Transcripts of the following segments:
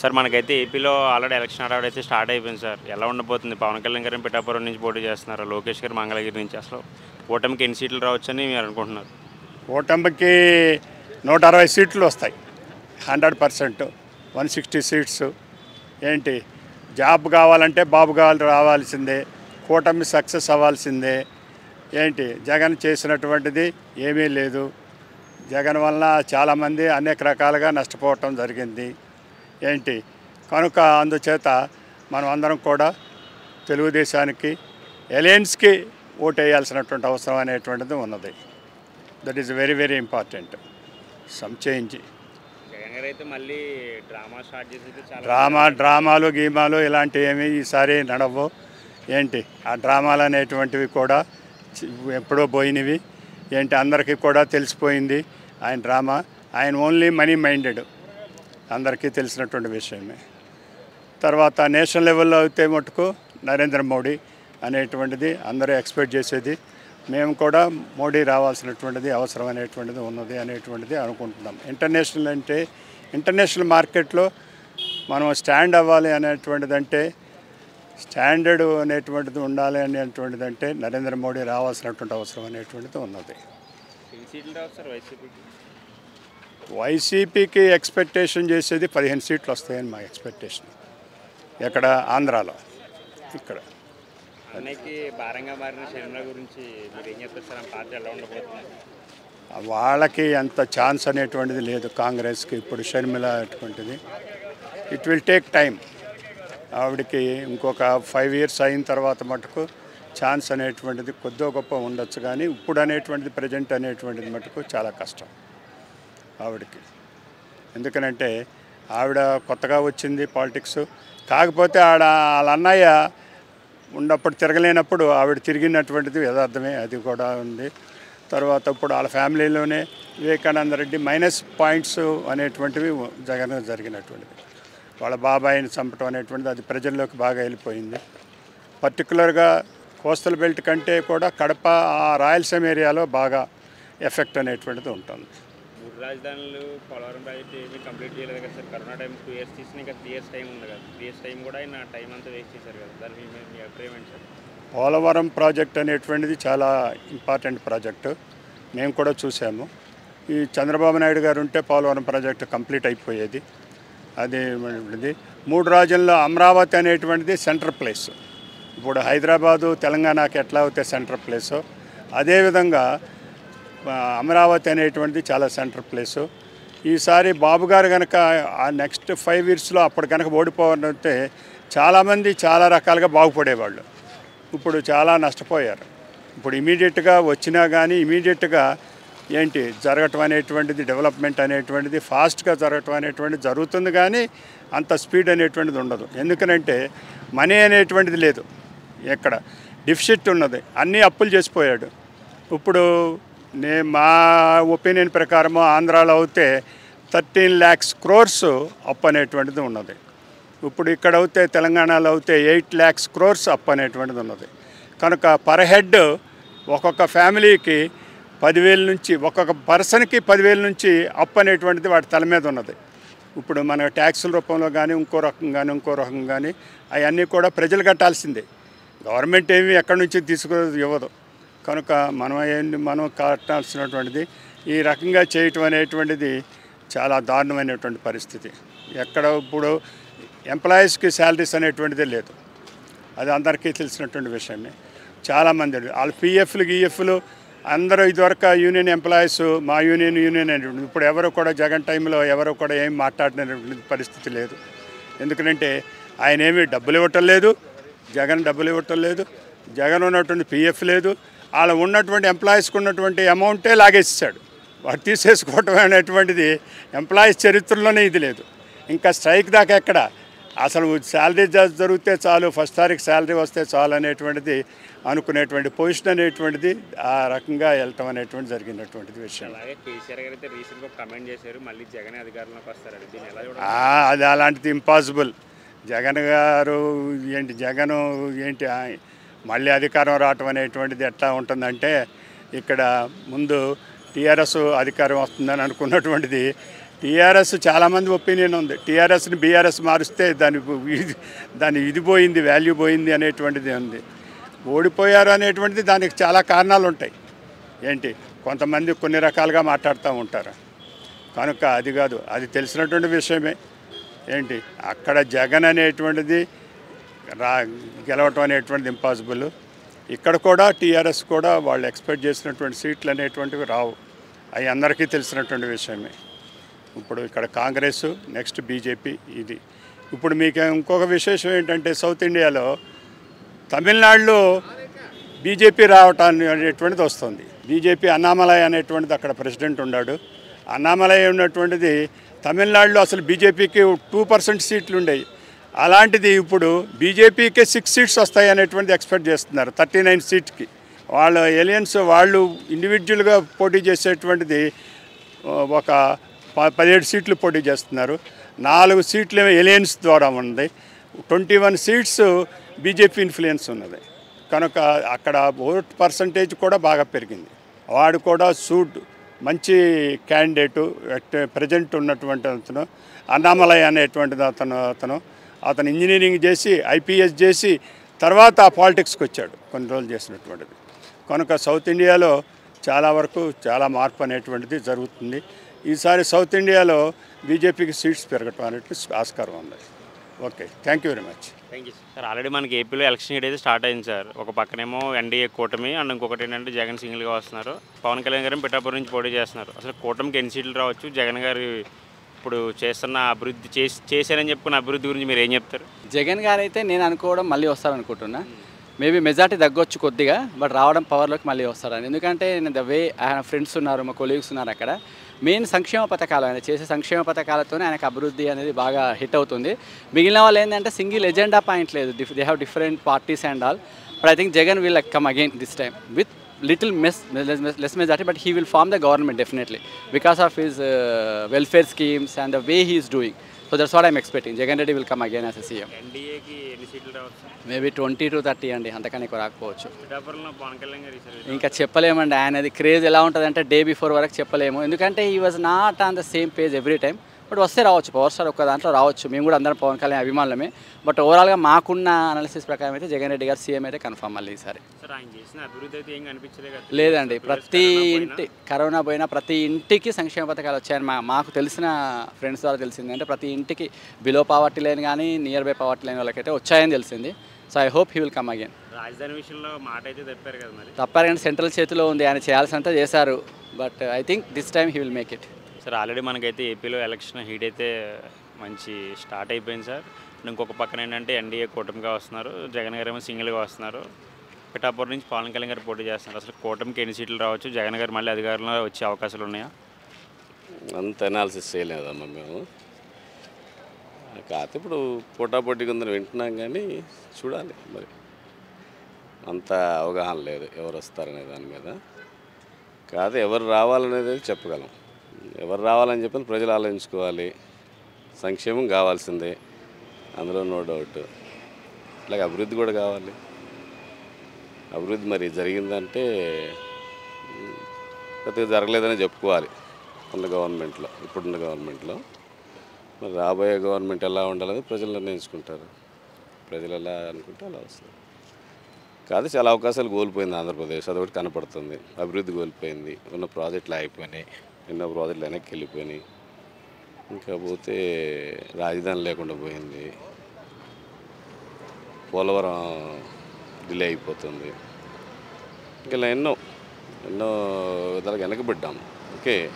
Sir మనకైతే ఏపీలో already election హడావుడి అయితే స్టార్ట్ అయిపోయింది సార్. ఎలా ఉండబోతుంది? పవన్ కళ్యాణ్ గారిని పిఠాపురం నుంచి పోటీ చేస్తున్నారు. లోకేష్ గారు మంగళగిరి నుంచి. అసలు ఓటమికి ఎన్ని సీట్లు రావచ్చని మీరు అనుకుంటున్నారు? ఓటమికి నూట అరవై సీట్లు వస్తాయి. Hundred percent. One sixty seats. ఏంటి? జాబ్ కావాలంటే బాబు కావాలి రావాల్సిందే. కూటమి సక్సెస్ అవ్వాల్సిందే. ఏంటి? జగన్ చేసినటువంటిది ఏమీ లేదు. జగన్ వలన చాలామంది అనేక రకాలుగా నష్టపోవటం జరిగింది. ఏంటి? కనుక అందుచేత మనం అందరం కూడా తెలుగుదేశానికి ఎలయన్స్కి ఓటు వేయాల్సినటువంటి అవసరం అనేటువంటిది ఉన్నది. That is very very important some change drama start చేసి చాలా డ్రామా డ్రామాలు గీమాలు ఇలాంటివి ఏమి ఈసారి నడవు ఏంటి? ఆ డ్రామాలు అనేటువంటివి కూడా ఎప్పుడో పోయినవి. ఏంటి? అందరికీ కూడా తెలిసిపోయింది. ఆయన డ్రామా. ఆయన ఓన్లీ మనీ మైండెడ్. అందరికీ తెలిసినటువంటి విషయమే. తర్వాత నేషనల్ లెవెల్లో అయితే మటుకు నరేంద్ర మోడీ అనేటువంటిది అందరూ ఎక్స్పెక్ట్ చేసేది. మేము కూడా మోడీ రావాల్సినటువంటిది అవసరం అనేటువంటిది ఉన్నది అనేటువంటిది అనుకుంటున్నాం. ఇంటర్నేషనల్ అంటే ఇంటర్నేషనల్ మార్కెట్లో మనం స్టాండ్ అవ్వాలి అనేటువంటిది అంటే స్టాండర్డ్ అనేటువంటిది ఉండాలి అనేటువంటిది అంటే నరేంద్ర మోడీ రావాల్సినటువంటి అవసరం అనేటువంటిది ఉన్నది ఎన్ని సీట్లు రావచ్చు సార్ వైసీపీకి ఎక్స్పెక్టేషన్ చేసేది పదిహేను సీట్లు వస్తాయని మా ఎక్స్పెక్టేషన్. ఎక్కడ? ఆంధ్రాలో. ఇక్కడ. భారంగా మారిన గురించి పార్టీ ఎలా వాళ్ళకి అంత ఛాన్స్ అనేటువంటిది లేదు కాంగ్రెస్కి. ఇప్పుడు షర్మిల అటువంటిది. ఇట్ విల్ టేక్ టైం ఆవిడకి ఇంకొక ఫైవ్ ఇయర్స్ అయిన తర్వాత మటుకు ఛాన్స్ అనేటువంటిది కొద్దో గొప్ప ఉండొచ్చు కానీ ఇప్పుడు అనేటువంటిది ప్రజెంట్ అనేటువంటిది మటుకు చాలా కష్టం. ఆవిడకి. ఎందుకనంటే ఆవిడ కొత్తగా వచ్చింది పాలిటిక్స్. కాకపోతే ఆడ వాళ్ళ అన్నయ్య ఉన్నప్పుడు తిరగలేనప్పుడు ఆవిడ తిరిగినటువంటిది యథార్థమే అది కూడా ఉంది. తర్వాత ఇప్పుడు వాళ్ళ ఫ్యామిలీలోనే వివేకానంద రెడ్డి మైనస్ పాయింట్స్ అనేటువంటివి జగన్ జరిగినటువంటిది. వాళ్ళ బాబాయిని చంపటం అనేటువంటిది అది ప్రజల్లోకి బాగా వెళ్ళిపోయింది. పర్టికులర్గా కోస్తల్ బెల్ట్ కంటే కూడా కడప ఆ రాయలసీమ ఏరియాలో బాగా ఎఫెక్ట్ అనేటువంటిది ఉంటుంది. మూడు రాజధానులు పోలవరం ప్రాజెక్ట్ ఏమీ కంప్లీట్ చేయలేదు కదా sir. Corona time two years తీసిన ఇంకా త్రీ ఇయర్స్ టైం ఉంది కదా. త్రీ ఇయర్స్ టైం కూడా ఆయన టైం అంతా వేస్ట్ చేశారు కదా. దాని మీ అభిప్రాయం ఏంటి సార్? పోలవరం ప్రాజెక్ట్ అనేటువంటిది చాలా ఇంపార్టెంట్ ప్రాజెక్టు. మేము కూడా చూసాము ఈ చంద్రబాబు నాయుడు గారు ఉంటే పోలవరం ప్రాజెక్టు కంప్లీట్ అయిపోయేది. అది మూడు రాజ్యంలో అమరావతి అనేటువంటిది సెంటర్ ప్లేస్. ఇప్పుడు హైదరాబాదు తెలంగాణకి ఎట్లా అయితే సెంటర్ ప్లేసో అదేవిధంగా అమరావతి అనేటువంటిది చాలా సెంటర్ ప్లేసు. ఈసారి బాబు గారు కనుక ఆ నెక్స్ట్ ఫైవ్ ఇయర్స్లో అప్పుడు కనుక ఓడిపోవాలంటే చాలామంది చాలా రకాలుగా బాగుపడేవాళ్ళు. ఇప్పుడు చాలా నష్టపోయారు. ఇప్పుడు ఇమీడియట్గా వచ్చినా కానీ ఇమీడియట్గా ఏంటి జరగటం అనేటువంటిది డెవలప్మెంట్ అనేటువంటిది ఫాస్ట్గా జరగటం అనేటువంటిది జరుగుతుంది కానీ అంత స్పీడ్ అనేటువంటిది ఉండదు. ఎందుకనంటే మనీ అనేటువంటిది లేదు. ఎక్కడ డిఫిసిట్ ఉన్నది. అన్నీ అప్పులు చేసిపోయాడు. ఇప్పుడు నే మా ఒపీనియన్ ప్రకారము ఆంధ్రాలో అయితే థర్టీన్ ల్యాక్స్ క్రోర్స్ అప్ అనేటువంటిది ఉన్నది. ఇప్పుడు ఇక్కడ అయితే తెలంగాణలో అయితే ఎయిట్ ల్యాక్స్ క్రోర్స్ అప్ అనేటువంటిది ఉన్నది. కనుక పర్ హెడ్ ఒక్కొక్క ఫ్యామిలీకి పదివేల నుంచి ఒక్కొక్క పర్సన్కి పదివేల నుంచి అప్ అనేటువంటిది వాటి తల మీద ఉన్నది. ఇప్పుడు మన ట్యాక్సుల రూపంలో కానీ ఇంకో రకం కానీ ఇంకో రకం కానీ అవన్నీ కూడా ప్రజలు కట్టాల్సిందే. గవర్నమెంట్ ఏమి ఎక్కడి నుంచి తీసుకు ఇవ్వదు. కనుక మనం ఏంటి మనం కట్టాల్సినటువంటిది ఈ రకంగా చేయటం అనేటువంటిది చాలా దారుణమైనటువంటి పరిస్థితి. ఎక్కడ ఇప్పుడు ఎంప్లాయీస్కి శాలరీస్ అనేటువంటిదే లేదు. అది అందరికీ తెలిసినటువంటి విషయమే. చాలామంది వాళ్ళ పిఎఫ్లు గిఎఫ్లు అందరూ ఇదివరకు యూనియన్ ఎంప్లాయీస్ మా యూనియన్ యూనియన్ అనేటువంటి ఇప్పుడు ఎవరు కూడా జగన్ టైంలో ఎవరు కూడా ఏం మాట్లాడినటువంటి పరిస్థితి లేదు. ఎందుకంటే ఆయన ఏమి డబ్బులు ఇవ్వటం లేదు జగన్ డబ్బులు ఇవ్వటం లేదు జగన్ ఉన్నటువంటి పిఎఫ్ లేదు వాళ్ళ ఉన్నటువంటి ఎంప్లాయీస్కి ఉన్నటువంటి అమౌంటే లాగేసాడు వాడు తీసేసుకోవటం అనేటువంటిది ఎంప్లాయీస్ చరిత్రలోనే ఇది లేదు. ఇంకా స్ట్రైక్ దాకా ఎక్కడ? అసలు శాలరీ జరిగితే చాలు ఫస్ట్ తారీఖు శాలరీ వస్తే చాలు అనేటువంటిది అనుకునేటువంటి పొజిషన్ అనేటువంటిది ఆ రకంగా వెళ్ళటం అనేటువంటి జరిగినటువంటిది విషయం. అది అలాంటిది ఇంపాసిబుల్ జగన్ గారు ఏంటి జగన్ ఏంటి మళ్ళీ అధికారం రావటం అనేటువంటిది ఎట్లా ఉంటుందంటే ఇక్కడ ముందు టీఆర్ఎస్ అధికారం వస్తుందని అనుకున్నటువంటిది. టీఆర్ఎస్ చాలామంది ఒపీనియన్ ఉంది. టీఆర్ఎస్ని బీఆర్ఎస్ మారిస్తే దాని ఇది దాని ఇది పోయింది వాల్యూ పోయింది అనేటువంటిది ఉంది. ఓడిపోయారు అనేటువంటిది దానికి చాలా కారణాలు ఉంటాయి. ఏంటి? కొంతమంది కొన్ని రకాలుగా మాట్లాడుతూ ఉంటారు. కనుక అది కాదు అది తెలిసినటువంటి విషయమే. ఏంటి? అక్కడ జగన్ అనేటువంటిది రా గెలవటం అనేటువంటిది ఇంపాసిబుల్ ఇక్కడ కూడా టీఆర్ఎస్ కూడా వాళ్ళు ఎక్స్పెక్ట్ చేసినటువంటి సీట్లు అనేటువంటివి రావు. అవి అందరికీ తెలిసినటువంటి విషయమే. ఇప్పుడు ఇక్కడ కాంగ్రెస్ నెక్స్ట్ బీజేపీ ఇది. ఇప్పుడు మీకు ఇంకొక విశేషం ఏంటంటే సౌత్ ఇండియాలో తమిళనాడులో బీజేపీ రావటాన్ని అనేటువంటిది వస్తుంది. బీజేపీ అన్నామలై అనేటువంటిది అక్కడ ప్రెసిడెంట్ ఉన్నాడు. అన్నామలై ఉన్నటువంటిది తమిళనాడులో అసలు బీజేపీకి టూ పర్సెంట్ సీట్లు ఉండేవి. అలాంటిది ఇప్పుడు బీజేపీకే సిక్స్ సీట్స్ వస్తాయి అనేటువంటిది ఎక్స్పెక్ట్ చేస్తున్నారు థర్టీ నైన్ సీట్కి వాళ్ళ ఎలియన్స్ వాళ్ళు ఇండివిజువల్గా పోటీ చేసేటువంటిది ఒక ప- పదిహేడు సీట్లు పోటీ చేస్తున్నారు. నాలుగు సీట్లు ఎలియన్స్ ద్వారా ఉంది twenty one seats BJP influence ఉన్నది. కనుక అక్కడ ఓట్ పర్సంటేజ్ కూడా బాగా పెరిగింది. వాడు కూడా సూట్ మంచి క్యాండిడేటు ప్రజెంట్ ఉన్నటువంటి అతను అన్నామలై అనేటువంటిది అతను అతను అతను ఇంజనీరింగ్ చేసి ఐపీఎస్ చేసి తర్వాత పాలిటిక్స్కి వచ్చాడు కొన్ని రోజులు చేసినటువంటిది. కనుక సౌత్ ఇండియాలో చాలా వరకు చాలా మార్పు అనేటువంటిది జరుగుతుంది. ఈసారి సౌత్ ఇండియాలో బీజేపీకి సీట్స్ పెరగటం అనేది ఆస్కారం ఉంది. Okay thank you very much. Thank you sir. Already మనకి ఏపీలో ఎలక్షన్ హీట్ అయితే స్టార్ట్ అయింది సార్. ఒక పక్కనేమో ఎన్డీఏ కూటమి అండ్ ఇంకొకటి ఏంటంటే జగన్ సింగిల్గా వస్తున్నారు. పవన్ కళ్యాణ్ గారు పిఠాపురం నుంచి పోటీ చేస్తున్నారు. అసలు కూటమికి ఎన్ని సీట్లు రావచ్చు? జగన్ గారి ఇప్పుడు చేస్తున్న అభివృద్ధి చేసి చేశారని చెప్పుకున్న అభివృద్ధి గురించి మీరు ఏం చెప్తారు? జగన్ గారు అయితే నేను అనుకోవడం మళ్ళీ వస్తారనుకుంటున్నా మేబీ మెజార్టీ తగ్గొచ్చు కొద్దిగా బట్ రావడం పవర్లోకి మళ్ళీ వస్తారని. ఎందుకంటే నేను ద వే ఆయన ఫ్రెండ్స్ ఉన్నారు మా కొలీగ్స్ ఉన్నారు అక్కడ. మెయిన్ సంక్షేమ పథకాలు ఆయన చేసే సంక్షేమ పథకాలతోనే ఆయనకు అభివృద్ధి అనేది బాగా హిట్ అవుతుంది. మిగిలిన వాళ్ళు ఏంటంటే సింగిల్ ఎజెండా పాయింట్ లేదు. They have different parties and all but I think Jagan will come again this time with little mess, less, less majority, but he will form the government definitely because of his uh, welfare schemes and the way he is doing. So that's what I'm expecting. Jagan Reddy will come again as a CM. Maybe twenty to thirty అండి అంతకన్నా ఎక్కువ రాకపోవచ్చు ఇంకా చెప్పలేమండి ఆయనది craze ఎలా ఉంటుంది అంటే డే బిఫోర్ వరకు చెప్పలేము ఎందుకంటే ఈ was not on the same page every time but వస్తే రావచ్చు పవర్ స్టార్ ఒక్క దాంట్లో రావచ్చు. మేము కూడా అందరం పవన్ కళ్యాణ్ అభిమానులమే. బట్ ఓవరాల్గా మాకున్న అనాలిసిస్ ప్రకారం అయితే జగన్ రెడ్డి గారు సీఎం అయితే కన్ఫర్మ్ మళ్ళీ ఈసారి. లేదండి. ప్రతి ఇంటి కరోనా పోయినా ప్రతి ఇంటికి సంక్షేమ పథకాలు వచ్చాయని మా మాకు తెలిసిన ఫ్రెండ్స్ ద్వారా తెలిసింది. అంటే ప్రతి ఇంటికి బిలో పావర్టీ లేని కానీ నియర్ బై పావర్టీ లేని వాళ్ళకైతే వచ్చాయని తెలిసింది. So I hope he will come again రాజధాని విషయంలో మాట అయితే తప్పారు కదా మరి? తప్పారు కానీ సెంట్రల్ చేతిలో ఉంది. ఆయన చేయాల్సినంత చేశారు. But I think this time he will make it sir already మనకైతే ఏపీలో ఎలక్షన్ హీట్ అయితే మంచి స్టార్ట్ అయిపోయింది సార్. ఇంకొక పక్కన ఏంటంటే ఎన్డీఏ కూటమిగా వస్తున్నారు. జగన్ గారు ఏమో సింగిల్గా వస్తున్నారు. పిఠాపురం నుంచి పవన్ కళ్యాణ్ గారు పోటీ చేస్తున్నారు. అసలు కూటమికి ఎన్ని సీట్లు రావచ్చు? జగన్ గారు మళ్ళీ అధికారంలో వచ్చే అవకాశాలు ఉన్నాయా? అంత అనాలిసిస్ చేయలేదమ్మా మేము. కాకపోతే ఇప్పుడు పోటాపోటీ కింద వింటున్నాం కానీ చూడాలి మరి. అంత అవగాహన లేదు ఎవరు వస్తారనే దాని మీద. కాదు ఎవరు రావాలనేది చెప్పగలం. ఎవరు రావాలని చెప్పి ప్రజలు ఆలోచించుకోవాలి. సంక్షేమం కావాల్సిందే. అందులో నో డౌట్. అలాగే అభివృద్ధి కూడా కావాలి. అభివృద్ధి మరి జరిగిందంటే పెద్దగా జరగలేదని చెప్పుకోవాలి. ఉన్న గవర్నమెంట్లో ఇప్పుడున్న గవర్నమెంట్లో. మరి రాబోయే గవర్నమెంట్ ఎలా ఉండాలని ప్రజలు నిర్ణయించుకుంటారు. ప్రజలు ఎలా అనుకుంటే అలా వస్తుంది. కాదు చాలా అవకాశాలు కోల్పోయింది ఆంధ్రప్రదేశ్. అదొకటి కనపడుతుంది. అభివృద్ధి కోల్పోయింది. ఉన్న ప్రాజెక్టులు అయిపోయినాయి ఎన్నో ప్రాజెక్టులు వెనక్కి వెళ్ళిపోయినాయి ఇంకా పోతే రాజధాని లేకుండా పోయింది. పోలవరం డిలే అయిపోతుంది. ఇంకా ఇలా ఎన్నో ఎన్నో విధాలుగా వెనకబడ్డాం. ఓకే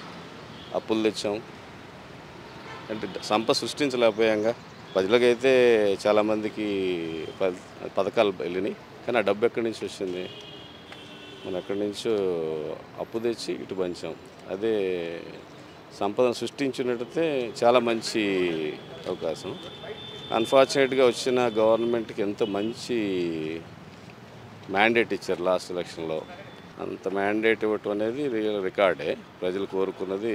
అప్పులు తెచ్చాం. అంటే సంపద సృష్టించలేకపోయాంగా. ప్రజలకైతే చాలామందికి ప- పథకాలు వెళ్ళినాయి కానీ ఆ డబ్బు ఎక్కడి నుంచి వచ్చింది? మనం ఎక్కడి నుంచో అప్పు తెచ్చి ఇటు పంచాం. అదే సంపద సృష్టించినట్టయితే చాలా మంచి అవకాశం. అన్ఫార్చునేట్గా వచ్చిన గవర్నమెంట్కి ఎంత మంచి మ్యాండేట్ ఇచ్చారు లాస్ట్ ఎలక్షన్లో అంత మ్యాండేట్ ఇవ్వటం అనేది రియల్ రికార్డే ప్రజలు కోరుకున్నది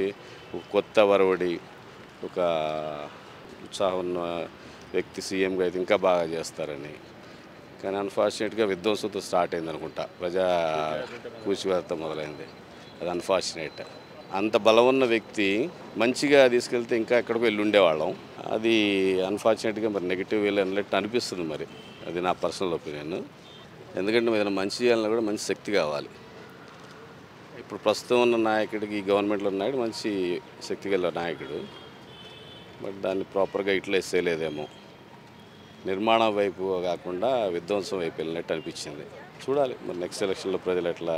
ఒక కొత్త వరవడి ఒక ఉత్సాహం ఉన్న వ్యక్తి సీఎంగా అయితే ఇంకా బాగా చేస్తారని కానీ అన్ఫార్చునేట్గా విధ్వంసంతో స్టార్ట్ అయింది అనుకుంటా. ప్రజా కూచివేత మొదలైంది. అది అన్ఫార్చునేట్ అంత బలం ఉన్న వ్యక్తి మంచిగా తీసుకెళ్తే ఇంకా ఎక్కడికి వెళ్ళి ఉండేవాళ్ళం అది అన్ఫార్చునేట్గా మరి నెగిటివ్ వేలు అన్నట్టు అనిపిస్తుంది మరి. అది నా పర్సనల్ ఒపీనియన్ ఎందుకంటే ఏదైనా మంచి చేయాలన్నా కూడా మంచి శక్తి కావాలి. ఇప్పుడు ప్రస్తుతం ఉన్న నాయకుడికి ఈ గవర్నమెంట్లో ఉన్న నాయకుడు మంచి శక్తి గల నాయకుడు. బట్ దాన్ని ప్రాపర్గా ఇట్లా వేసేయలేదేమో నిర్మాణం వైపు కాకుండా విధ్వంసం వైపు వెళ్ళినట్టు అనిపించింది. చూడాలి మరి నెక్స్ట్ ఎలక్షన్లో ప్రజలు ఎట్లా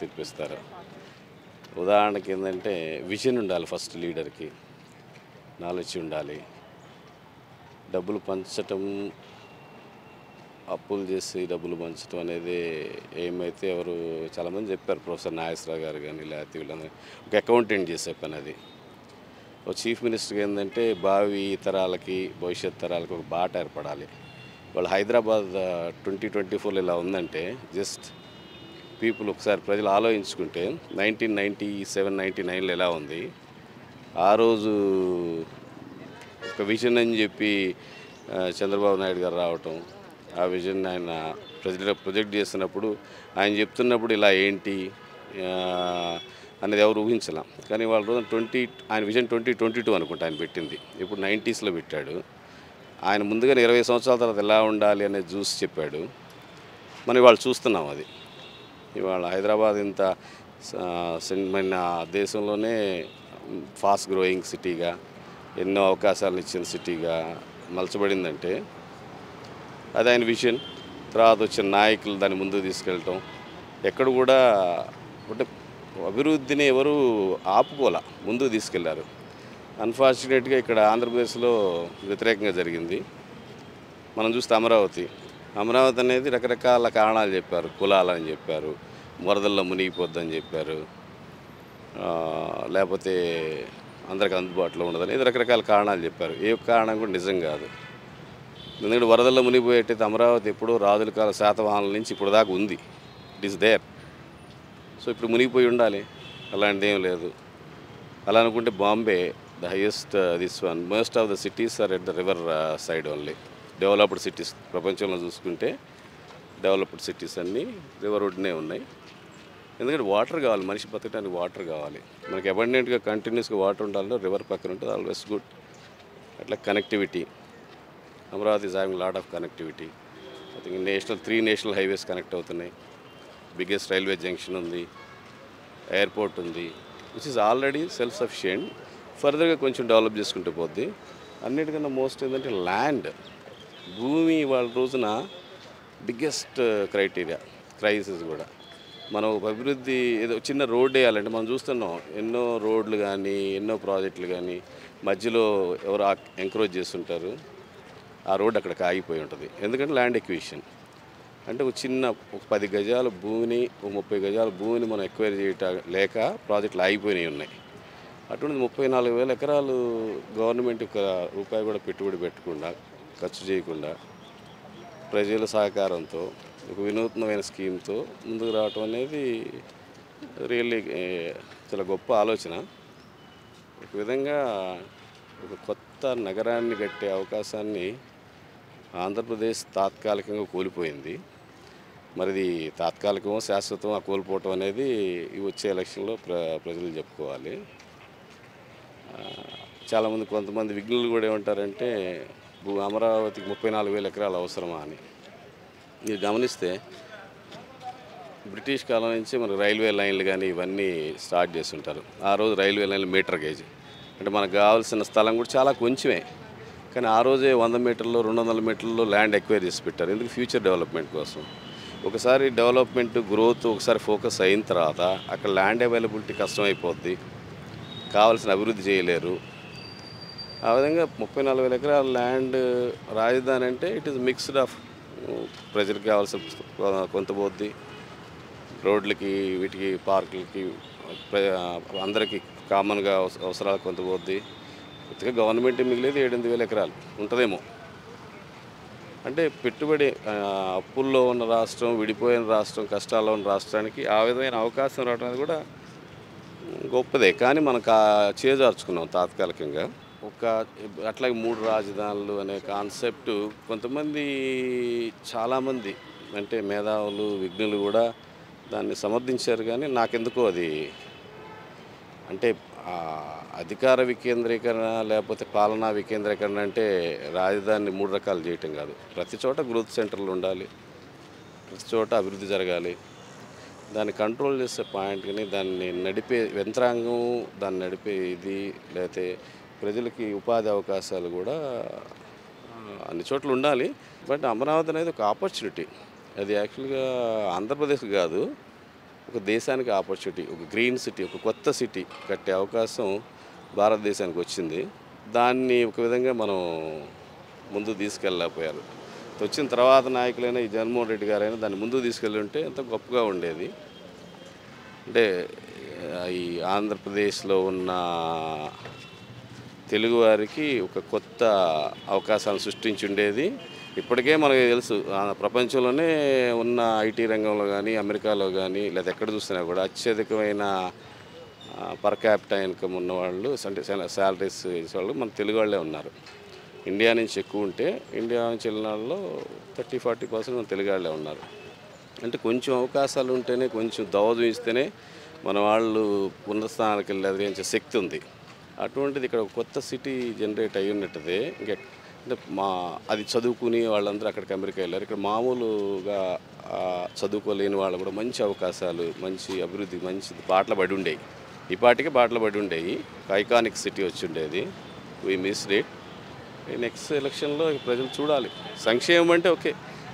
తీర్పిస్తారు? ఉదాహరణకి ఏంటంటే విజన్ ఉండాలి ఫస్ట్ లీడర్కి నాలెడ్జ్ ఉండాలి. డబ్బులు పంచటం అప్పులు చేసి డబ్బులు పంచడం అనేది ఏమైతే ఎవరు చాలామంది చెప్పారు ప్రొఫెసర్ నాగేశ్వరరావు గారు కానీ లేకపోతే వీళ్ళందరూ. ఒక అకౌంటెంట్ చేసే పని అది. చీఫ్ మినిస్టర్కి ఏంటంటే భావి తరాలకి భవిష్యత్ తరాలకి ఒక బాట ఏర్పడాలి. వాళ్ళు హైదరాబాద్ ట్వంటీ ట్వంటీ ఫోర్లో ఇలా ఉందంటే జస్ట్ పీపుల్ ఒకసారి ప్రజలు ఆలోచించుకుంటే నైన్టీన్ నైంటీ సెవెన్ నైంటీ నైన్లో ఎలా ఉంది? ఆ రోజు ఒక విజన్ అని చెప్పి చంద్రబాబు నాయుడు గారు రావటం ఆ విజన్ ఆయన ప్రజెక్ట్ ప్రొజెక్ట్ చేస్తున్నప్పుడు ఆయన చెప్తున్నప్పుడు ఇలా ఏంటి? అనేది ఎవరు ఊహించలేం. కానీ వాళ్ళ రోజున ట్వంటీ ఆయన విజన్ ట్వంటీ ట్వంటీ టూ అనుకుంటా ఆయన పెట్టింది. ఇప్పుడు నైంటీస్లో పెట్టాడు. ఆయన ముందుగానే ఇరవై సంవత్సరాల తర్వాత ఎలా ఉండాలి అనేది చూసి చెప్పాడు. మనం ఇవాళ చూస్తున్నాం అది. ఇవాళ హైదరాబాద్ ఇంత మన దేశంలోనే ఫాస్ట్ గ్రోయింగ్ సిటీగా ఎన్నో అవకాశాలను ఇచ్చిన సిటీగా మలచబడిందంటే అది ఆయన విజన్. తర్వాత వచ్చిన నాయకులు దాన్ని ముందుకు తీసుకెళ్ళటం. ఎక్కడ కూడా అంటే అభివృద్ధిని ఎవరు ఆపుకోలే ముందుకు తీసుకెళ్ళారు. అన్ఫార్చునేట్గా ఇక్కడ ఆంధ్రప్రదేశ్లో వ్యతిరేకంగా జరిగింది. మనం చూస్తే అమరావతి. అమరావతి అనేది రకరకాల కారణాలు చెప్పారు. కులాలని చెప్పారు. వరదల్లో మునిగిపోద్దని చెప్పారు. లేకపోతే అందరికి అందుబాటులో ఉండదని ఇది రకరకాల కారణాలు చెప్పారు. ఏ కారణం కూడా నిజం కాదు. ఎందుకంటే వరదల్లో మునిగిపోయేటైతే అమరావతి ఎప్పుడూ రాజుల కాల శాతవాహనాల నుంచి ఇప్పుడు దాకా ఉంది. ఇట్ ఈస్ దేర్ సో ఇప్పుడు మునిగిపోయి ఉండాలి. అలాంటిది ఏం లేదు. అలా అనుకుంటే Bombay the highest this one most of the cities are at the river side only developed cities ప్రపంచంలో చూసుకుంటే డెవలప్డ్ సిటీస్ అన్నీ రివర్ ఒడ్డునే ఉన్నాయి. ఎందుకంటే వాటర్ కావాలి. మనిషి బతకడానికి వాటర్ కావాలి. మనకి అబండెంట్గా కంటిన్యూస్గా వాటర్ ఉండాలంటే రివర్ పక్కన ఉంటుంది. ఆల్వేస్ గుడ్ అట్లా connectivity Amaravati is having lot of connectivity I think national three national highways connect అవుతున్నాయి. బిగ్గెస్ట్ రైల్వే జంక్షన్ ఉంది ఎయిర్పోర్ట్ ఉంది which is already self sufficient ఫర్దర్గా కొంచెం డెవలప్ చేసుకుంటూ పోద్ది. అన్నిటికన్నా మోస్ట్ ఏంటంటే ల్యాండ్ భూమి వాళ్ళ రోజున బిగ్గెస్ట్ క్రైటీరియా క్రైసిస్ కూడా. మనం అభివృద్ధి ఏదో చిన్న రోడ్ వేయాలంటే మనం చూస్తున్నాం ఎన్నో రోడ్లు కానీ ఎన్నో ప్రాజెక్టులు కానీ మధ్యలో ఎవరు ఎంకరేజ్ చేస్తుంటారు. ఆ రోడ్ అక్కడ ఆగిపోయి ఉంటుంది. ఎందుకంటే ల్యాండ్ ఎక్విషన్ అంటే ఒక చిన్న ఒక పది గజాల భూమిని ఒక ముప్పై గజాల భూమిని మనం ఎక్వైర్ చేయట లేక ప్రాజెక్టులు ఆగిపోయినాయి ఉన్నాయి. అటువంటి ముప్పై నాలుగు వేల ఎకరాలు గవర్నమెంట్ ఒక రూపాయి కూడా పెట్టుబడి పెట్టకుండా ఖర్చు చేయకుండా ప్రజల సహకారంతో ఒక వినూత్నమైన స్కీమ్తో ముందుకు రావటం అనేది రియల్లీ చాలా గొప్ప ఆలోచన. ఒక విధంగా ఒక కొత్త నగరాన్ని కట్టే అవకాశాన్ని ఆంధ్రప్రదేశ్ తాత్కాలికంగా కోల్పోయింది. మరి ఇది శాశ్వతం ఆ కోల్పోవటం అనేది వచ్చే ఎలక్షన్లో ప్ర ప్రజలు చెప్పుకోవాలి. చాలామంది కొంతమంది విఘ్నులు కూడా ఏమంటారంటే భూ అమరావతికి ముప్పై నాలుగు వేల ఎకరాలు అవసరమా అని. మీరు గమనిస్తే బ్రిటిష్ కాలం నుంచి మనకు రైల్వే లైన్లు కానీ ఇవన్నీ స్టార్ట్ చేస్తుంటారు. ఆ రోజు రైల్వే లైన్లు మీటర్ గేజ్. అంటే మనకు కావాల్సిన స్థలం కూడా చాలా కొంచెమే. కానీ ఆ రోజే వంద మీటర్లు రెండు వందల మీటర్లు ల్యాండ్ ఎక్వైర్ చేసి పెట్టారు. ఎందుకు? ఫ్యూచర్ డెవలప్మెంట్ కోసం. ఒకసారి డెవలప్మెంట్ గ్రోత్ ఒకసారి ఫోకస్ అయిన తర్వాత అక్కడ ల్యాండ్ అవైలబిలిటీ కష్టమైపోద్ది. కావాల్సిన అభివృద్ధి చేయలేరు. ఆ విధంగా ముప్పై నాలుగు వేల ఎకరాల ల్యాండ్ రాజధాని అంటే ఇట్ ఈస్ మిక్స్డ్ ఆఫ్ ప్రజలకు కావాల్సిన కొంత పోద్ది. రోడ్లకి వీటికి పార్కులకి ప్ర- అందరికీ కామన్గా అవస- కొంత పోద్ది. కొద్దిగా గవర్నమెంట్ మిగిలేదు ఏడెనిమిది వేల ఎకరాలు. ఉంటుందేమో. అంటే పెట్టుబడి అప్పుల్లో ఉన్న రాష్ట్రం విడిపోయిన రాష్ట్రం కష్టాల్లో ఉన్న రాష్ట్రానికి ఆ విధమైన అవకాశం రావడం అనేది కూడా గొప్పదే. కానీ మనం కా చేజార్చుకున్నాం తాత్కాలికంగా. ఒక అట్లాగే మూడు రాజధానులు అనే కాన్సెప్ట్ కొంతమంది చాలామంది అంటే మేధావులు విఘ్నులు కూడా దాన్ని సమర్థించారు కానీ నాకెందుకో అది అంటే అధికార వికేంద్రీకరణ లేకపోతే పాలనా వికేంద్రీకరణ అంటే రాజధానిని మూడు రకాలు చేయటం కాదు. ప్రతి చోట గ్రోత్ సెంటర్లు ఉండాలి. ప్రతి చోట అభివృద్ధి జరగాలి. దాన్ని కంట్రోల్ చేసే పాయింట్ కానీ దాన్ని నడిపే యంత్రాంగం దాన్ని నడిపే ఇది లేకపోతే ప్రజలకి ఉపాధి అవకాశాలు కూడా అన్ని చోట్ల ఉండాలి. బట్ అమరావతి అనేది ఒక ఆపర్చునిటీ అది యాక్చువల్గా ఆంధ్రప్రదేశ్ కాదు. ఒక దేశానికి ఆపర్చునిటీ ఒక గ్రీన్ సిటీ ఒక కొత్త సిటీ కట్టే అవకాశం భారతదేశానికి వచ్చింది. దాన్ని ఒక విధంగా మనం ముందు తీసుకెళ్ళలేకపోయారు. వచ్చిన తర్వాత నాయకులైన ఈ జగన్మోహన్ రెడ్డి గారైనా దాన్ని ముందు తీసుకెళ్ళి ఉంటే ఎంత గొప్పగా ఉండేది. అంటే ఈ ఆంధ్రప్రదేశ్లో ఉన్న తెలుగువారికి ఒక కొత్త అవకాశాలు సృష్టించి ఉండేది ఇప్పటికే మనకు తెలుసు ప్రపంచంలోనే ఉన్న ఐటీ రంగంలో కానీ అమెరికాలో కానీ లేదా ఎక్కడ చూసినా కూడా అత్యధికమైన పర్ క్యాపిటల్ ఇన్కమ్ ఉన్నవాళ్ళు అంటే శాలరీస్ వాళ్ళు మన తెలుగు వాళ్ళే ఉన్నారు. ఇండియా నుంచి ఎక్కువ ఉంటే ఇండియా నుంచి వెళ్ళిన వాళ్ళలో థర్టీ ఫార్టీ పర్సెంట్ మన తెలుగు వాళ్ళే ఉన్నారు. అంటే కొంచెం అవకాశాలు ఉంటేనే కొంచెం దవ చూపిస్తేనే మన వాళ్ళు పునర్స్థానాలకు వెళ్ళి ఎదిరించే శక్తి ఉంది. అటువంటిది ఇక్కడ కొత్త సిటీ జనరేట్ అయి ఉన్నట్టుది ఇంకా అంటే మా అది చదువుకుని వాళ్ళందరూ అక్కడికి అమెరికా వెళ్ళారు. ఇక్కడ మామూలుగా చదువుకోలేని వాళ్ళు కూడా మంచి అవకాశాలు మంచి అభివృద్ధి మంచి బాటలు పడి ఉండేవి ఈ పాటికి బాటలు పడి ఉండేవి ఐకానిక్ సిటీ వచ్చి ఉండేది. వీ మిస్ రేట్ నెక్స్ట్ ఎలక్షన్లో ప్రజలు చూడాలి. సంక్షేమం అంటే ఓకే.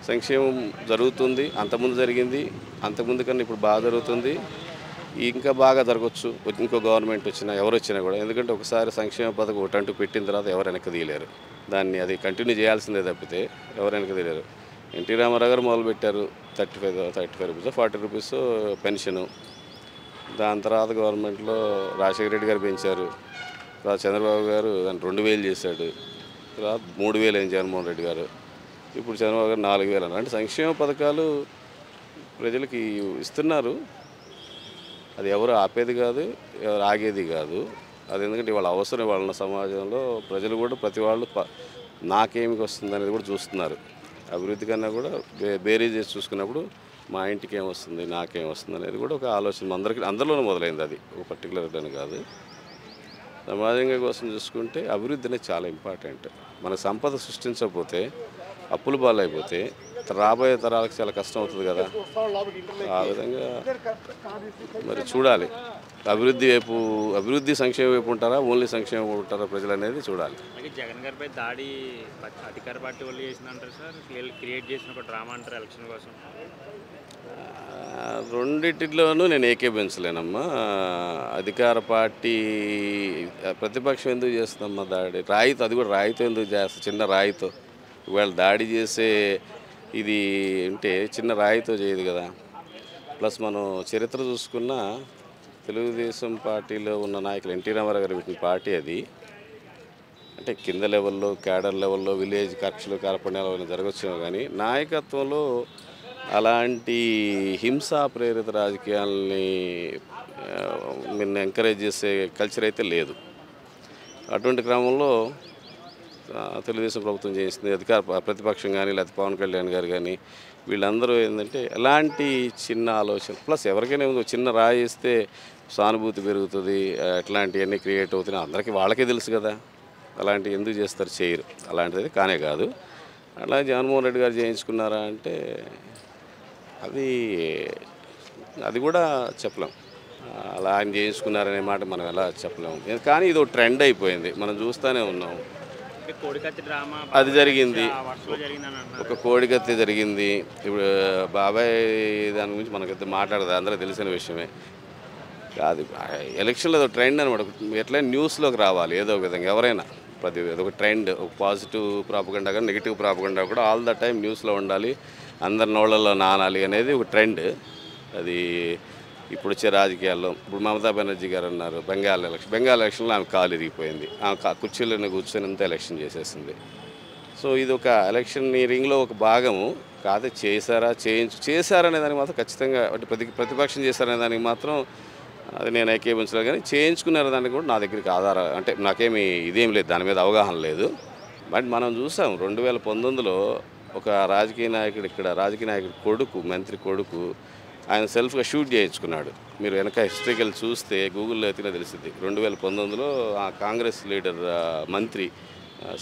సంక్షేమం జరుగుతుంది. అంతకుముందు జరిగింది. అంతకుముందు కన్నా ఇప్పుడు బాగా జరుగుతుంది. ఇంకా బాగా జరగవచ్చు ఇంకో గవర్నమెంట్ వచ్చినా ఎవరు వచ్చినా కూడా. ఎందుకంటే ఒకసారి సంక్షేమ పథకం ఒకటి అంటూ పెట్టిన తర్వాత ఎవరు వెనక్కి తీయలేరు. దాన్ని అది కంటిన్యూ చేయాల్సిందే తప్పితే ఎవరు వెనక్కి తీయలేరు. ఎన్టీ రామారావు గారు మొదలుపెట్టారు thirty five thirty five rupees forty rupees pension దాని తర్వాత గవర్నమెంట్లో రాజశేఖర రెడ్డి గారు పెంచారు. తర్వాత చంద్రబాబు గారు దాన్ని రెండు వేలు చేశాడు. తర్వాత మూడు వేలు అయింది జగన్మోహన్ రెడ్డి గారు. ఇప్పుడు చంద్రబాబు గారు నాలుగు వేలు అన్నారు. అంటే సంక్షేమ పథకాలు ప్రజలకి ఇస్తున్నారు. అది ఎవరు ఆపేది కాదు ఎవరు ఆగేది కాదు. అది ఎందుకంటే వాళ్ళ అవసరం వాళ్ళ సమాజంలో ప్రజలు కూడా ప్రతి వాళ్ళు ప- నాకేమికి వస్తుంది అనేది కూడా చూస్తున్నారు. అభివృద్ధి కన్నా కూడా బే బేరీ చేసి చూసుకున్నప్పుడు మా ఇంటికి ఏం వస్తుంది నాకేం వస్తుంది అనేది కూడా ఒక ఆలోచన. అందరికీ అందరిలోనూ మొదలైంది అది ఒక పర్టికులర్ అని కాదు. సమాజంగా కోసం చూసుకుంటే అభివృద్ధి అనేది చాలా ఇంపార్టెంట్ మన సంపద సృష్టించకపోతే అప్పులు బాలైపోతే రాబోయే తరాలకు చాలా కష్టం అవుతుంది కదా. ఆ విధంగా మరి చూడాలి. అభివృద్ధి వైపు అభివృద్ధి సంక్షేమం వైపు ఉంటారా ఓన్లీ సంక్షేమం ఉంటారా ప్రజలు అనేది చూడాలి జగన్ గారిపై దాడి అధికార పార్టీ వాళ్ళు చేసిందంటారు సార్? క్రియేట్ చేసిన ఒక డ్రామా అంటారు ఎలక్షన్ కోసం. రెండిటిలోనూ నేను ఏకీభించలేనమ్మా అధికార పార్టీ ప్రతిపక్షం ఎందుకు చేస్తుందమ్మా దాడి? రాయితో అది కూడా రాయితో ఎందుకు చేస్తుంది చిన్న రాయితో. ఇవాళ దాడి చేసే ఇది అంటే చిన్న రాయితో చేయదు కదా. ప్లస్ మనం చరిత్ర చూసుకున్న తెలుగుదేశం పార్టీలో ఉన్న నాయకులు ఎన్టీ రామారావు గారు పెట్టిన పార్టీ అది. అంటే కింద లెవెల్లో క్యాడర్ లెవెల్లో విలేజ్ కక్షలు కార్పణ్యాలు అవన్నీ జరగచ్చేమో కానీ నాయకత్వంలో అలాంటి హింసా ప్రేరిత రాజకీయాలని మీరు ఎంకరేజ్ చేసే కల్చర్ అయితే లేదు. అటువంటి క్రమంలో తెలుగుదేశం ప్రభుత్వం చేసింది అధికార ప్రతిపక్షం కానీ లేకపోతే పవన్ కళ్యాణ్ గారు కానీ వీళ్ళందరూ ఏంటంటే ఎలాంటి చిన్న ఆలోచన ప్లస్ ఎవరికైనా ఉంది, చిన్న రాయిస్తే సానుభూతి పెరుగుతుంది ఎట్లాంటివన్నీ క్రియేట్ అవుతున్నాయి. అందరికీ వాళ్ళకే తెలుసు కదా అలాంటివి ఎందుకు చేస్తారు చేయరు. అలాంటిది కానే కాదు. అలా జగన్మోహన్ రెడ్డి గారు చేయించుకున్నారా అంటే అది అది కూడా చెప్పలేం. అలా ఆయన చేయించుకున్నారనే మాట మనం ఎలా చెప్పలేము కానీ ఇది ఒక ట్రెండ్ అయిపోయింది. మనం చూస్తూనే ఉన్నాం. అది జరిగింది. ఒక కోడికత్తి జరిగింది. ఇప్పుడు బాబాయ్ దాని గురించి మనకైతే మాట్లాడదు. అందరూ తెలిసిన విషయమే. కాదు ఎలక్షన్లో ఏదో ట్రెండ్ అనమాట ఎట్లయినా న్యూస్లోకి రావాలి. ఏదో ఒక విధంగా ఎవరైనా ప్రతి ఒక ట్రెండ్ ఒక పాజిటివ్ ప్రాపగండా కానీ నెగిటివ్ ప్రాపగండా కూడా ఆల్ ద టైం న్యూస్లో ఉండాలి. అందరి నోళ్ళల్లో నానాలి అనేది ఒక ట్రెండ్. అది ఇప్పుడు వచ్చే రాజకీయాల్లో ఇప్పుడు మమతా బెనర్జీ గారు అన్నారు బెంగాల్ ఎలక్షన్ బెంగాల్ ఎలక్షన్లో ఆమె కాలు ఇరిగిపోయింది. ఆమె కా- కుర్చీలోనే కూర్చొని అంతా ఎలక్షన్ చేసేసింది. సో ఇది ఒక ఎలక్షన్ రింగ్లో ఒక భాగము. కాదు చేశారా చేయించు చేశారనే దానికి మాత్రం ఖచ్చితంగా అంటే ప్రతి ప్రతిపక్షం చేశారనే దానికి మాత్రం అది నేను ఏకీభించలేదు కానీ చేయించుకున్నారు దానికి కూడా నా దగ్గరికి ఆధార అంటే నాకేమి ఇదేం లేదు. దాని మీద అవగాహన లేదు. బట్ మనం చూసాం రెండు వేల పంతొమ్మిదిలో ఒక రాజకీయ నాయకుడు ఇక్కడ రాజకీయ నాయకుడు కొడుకు మంత్రి కొడుకు ఆయన సెల్ఫ్గా షూట్ చేయించుకున్నాడు. మీరు వెనక హిస్టరికల్ చూస్తే గూగుల్లో ఎత్తినా తెలిసింది రెండు వేల పంతొమ్మిదిలో ఆ కాంగ్రెస్ లీడర్ మంత్రి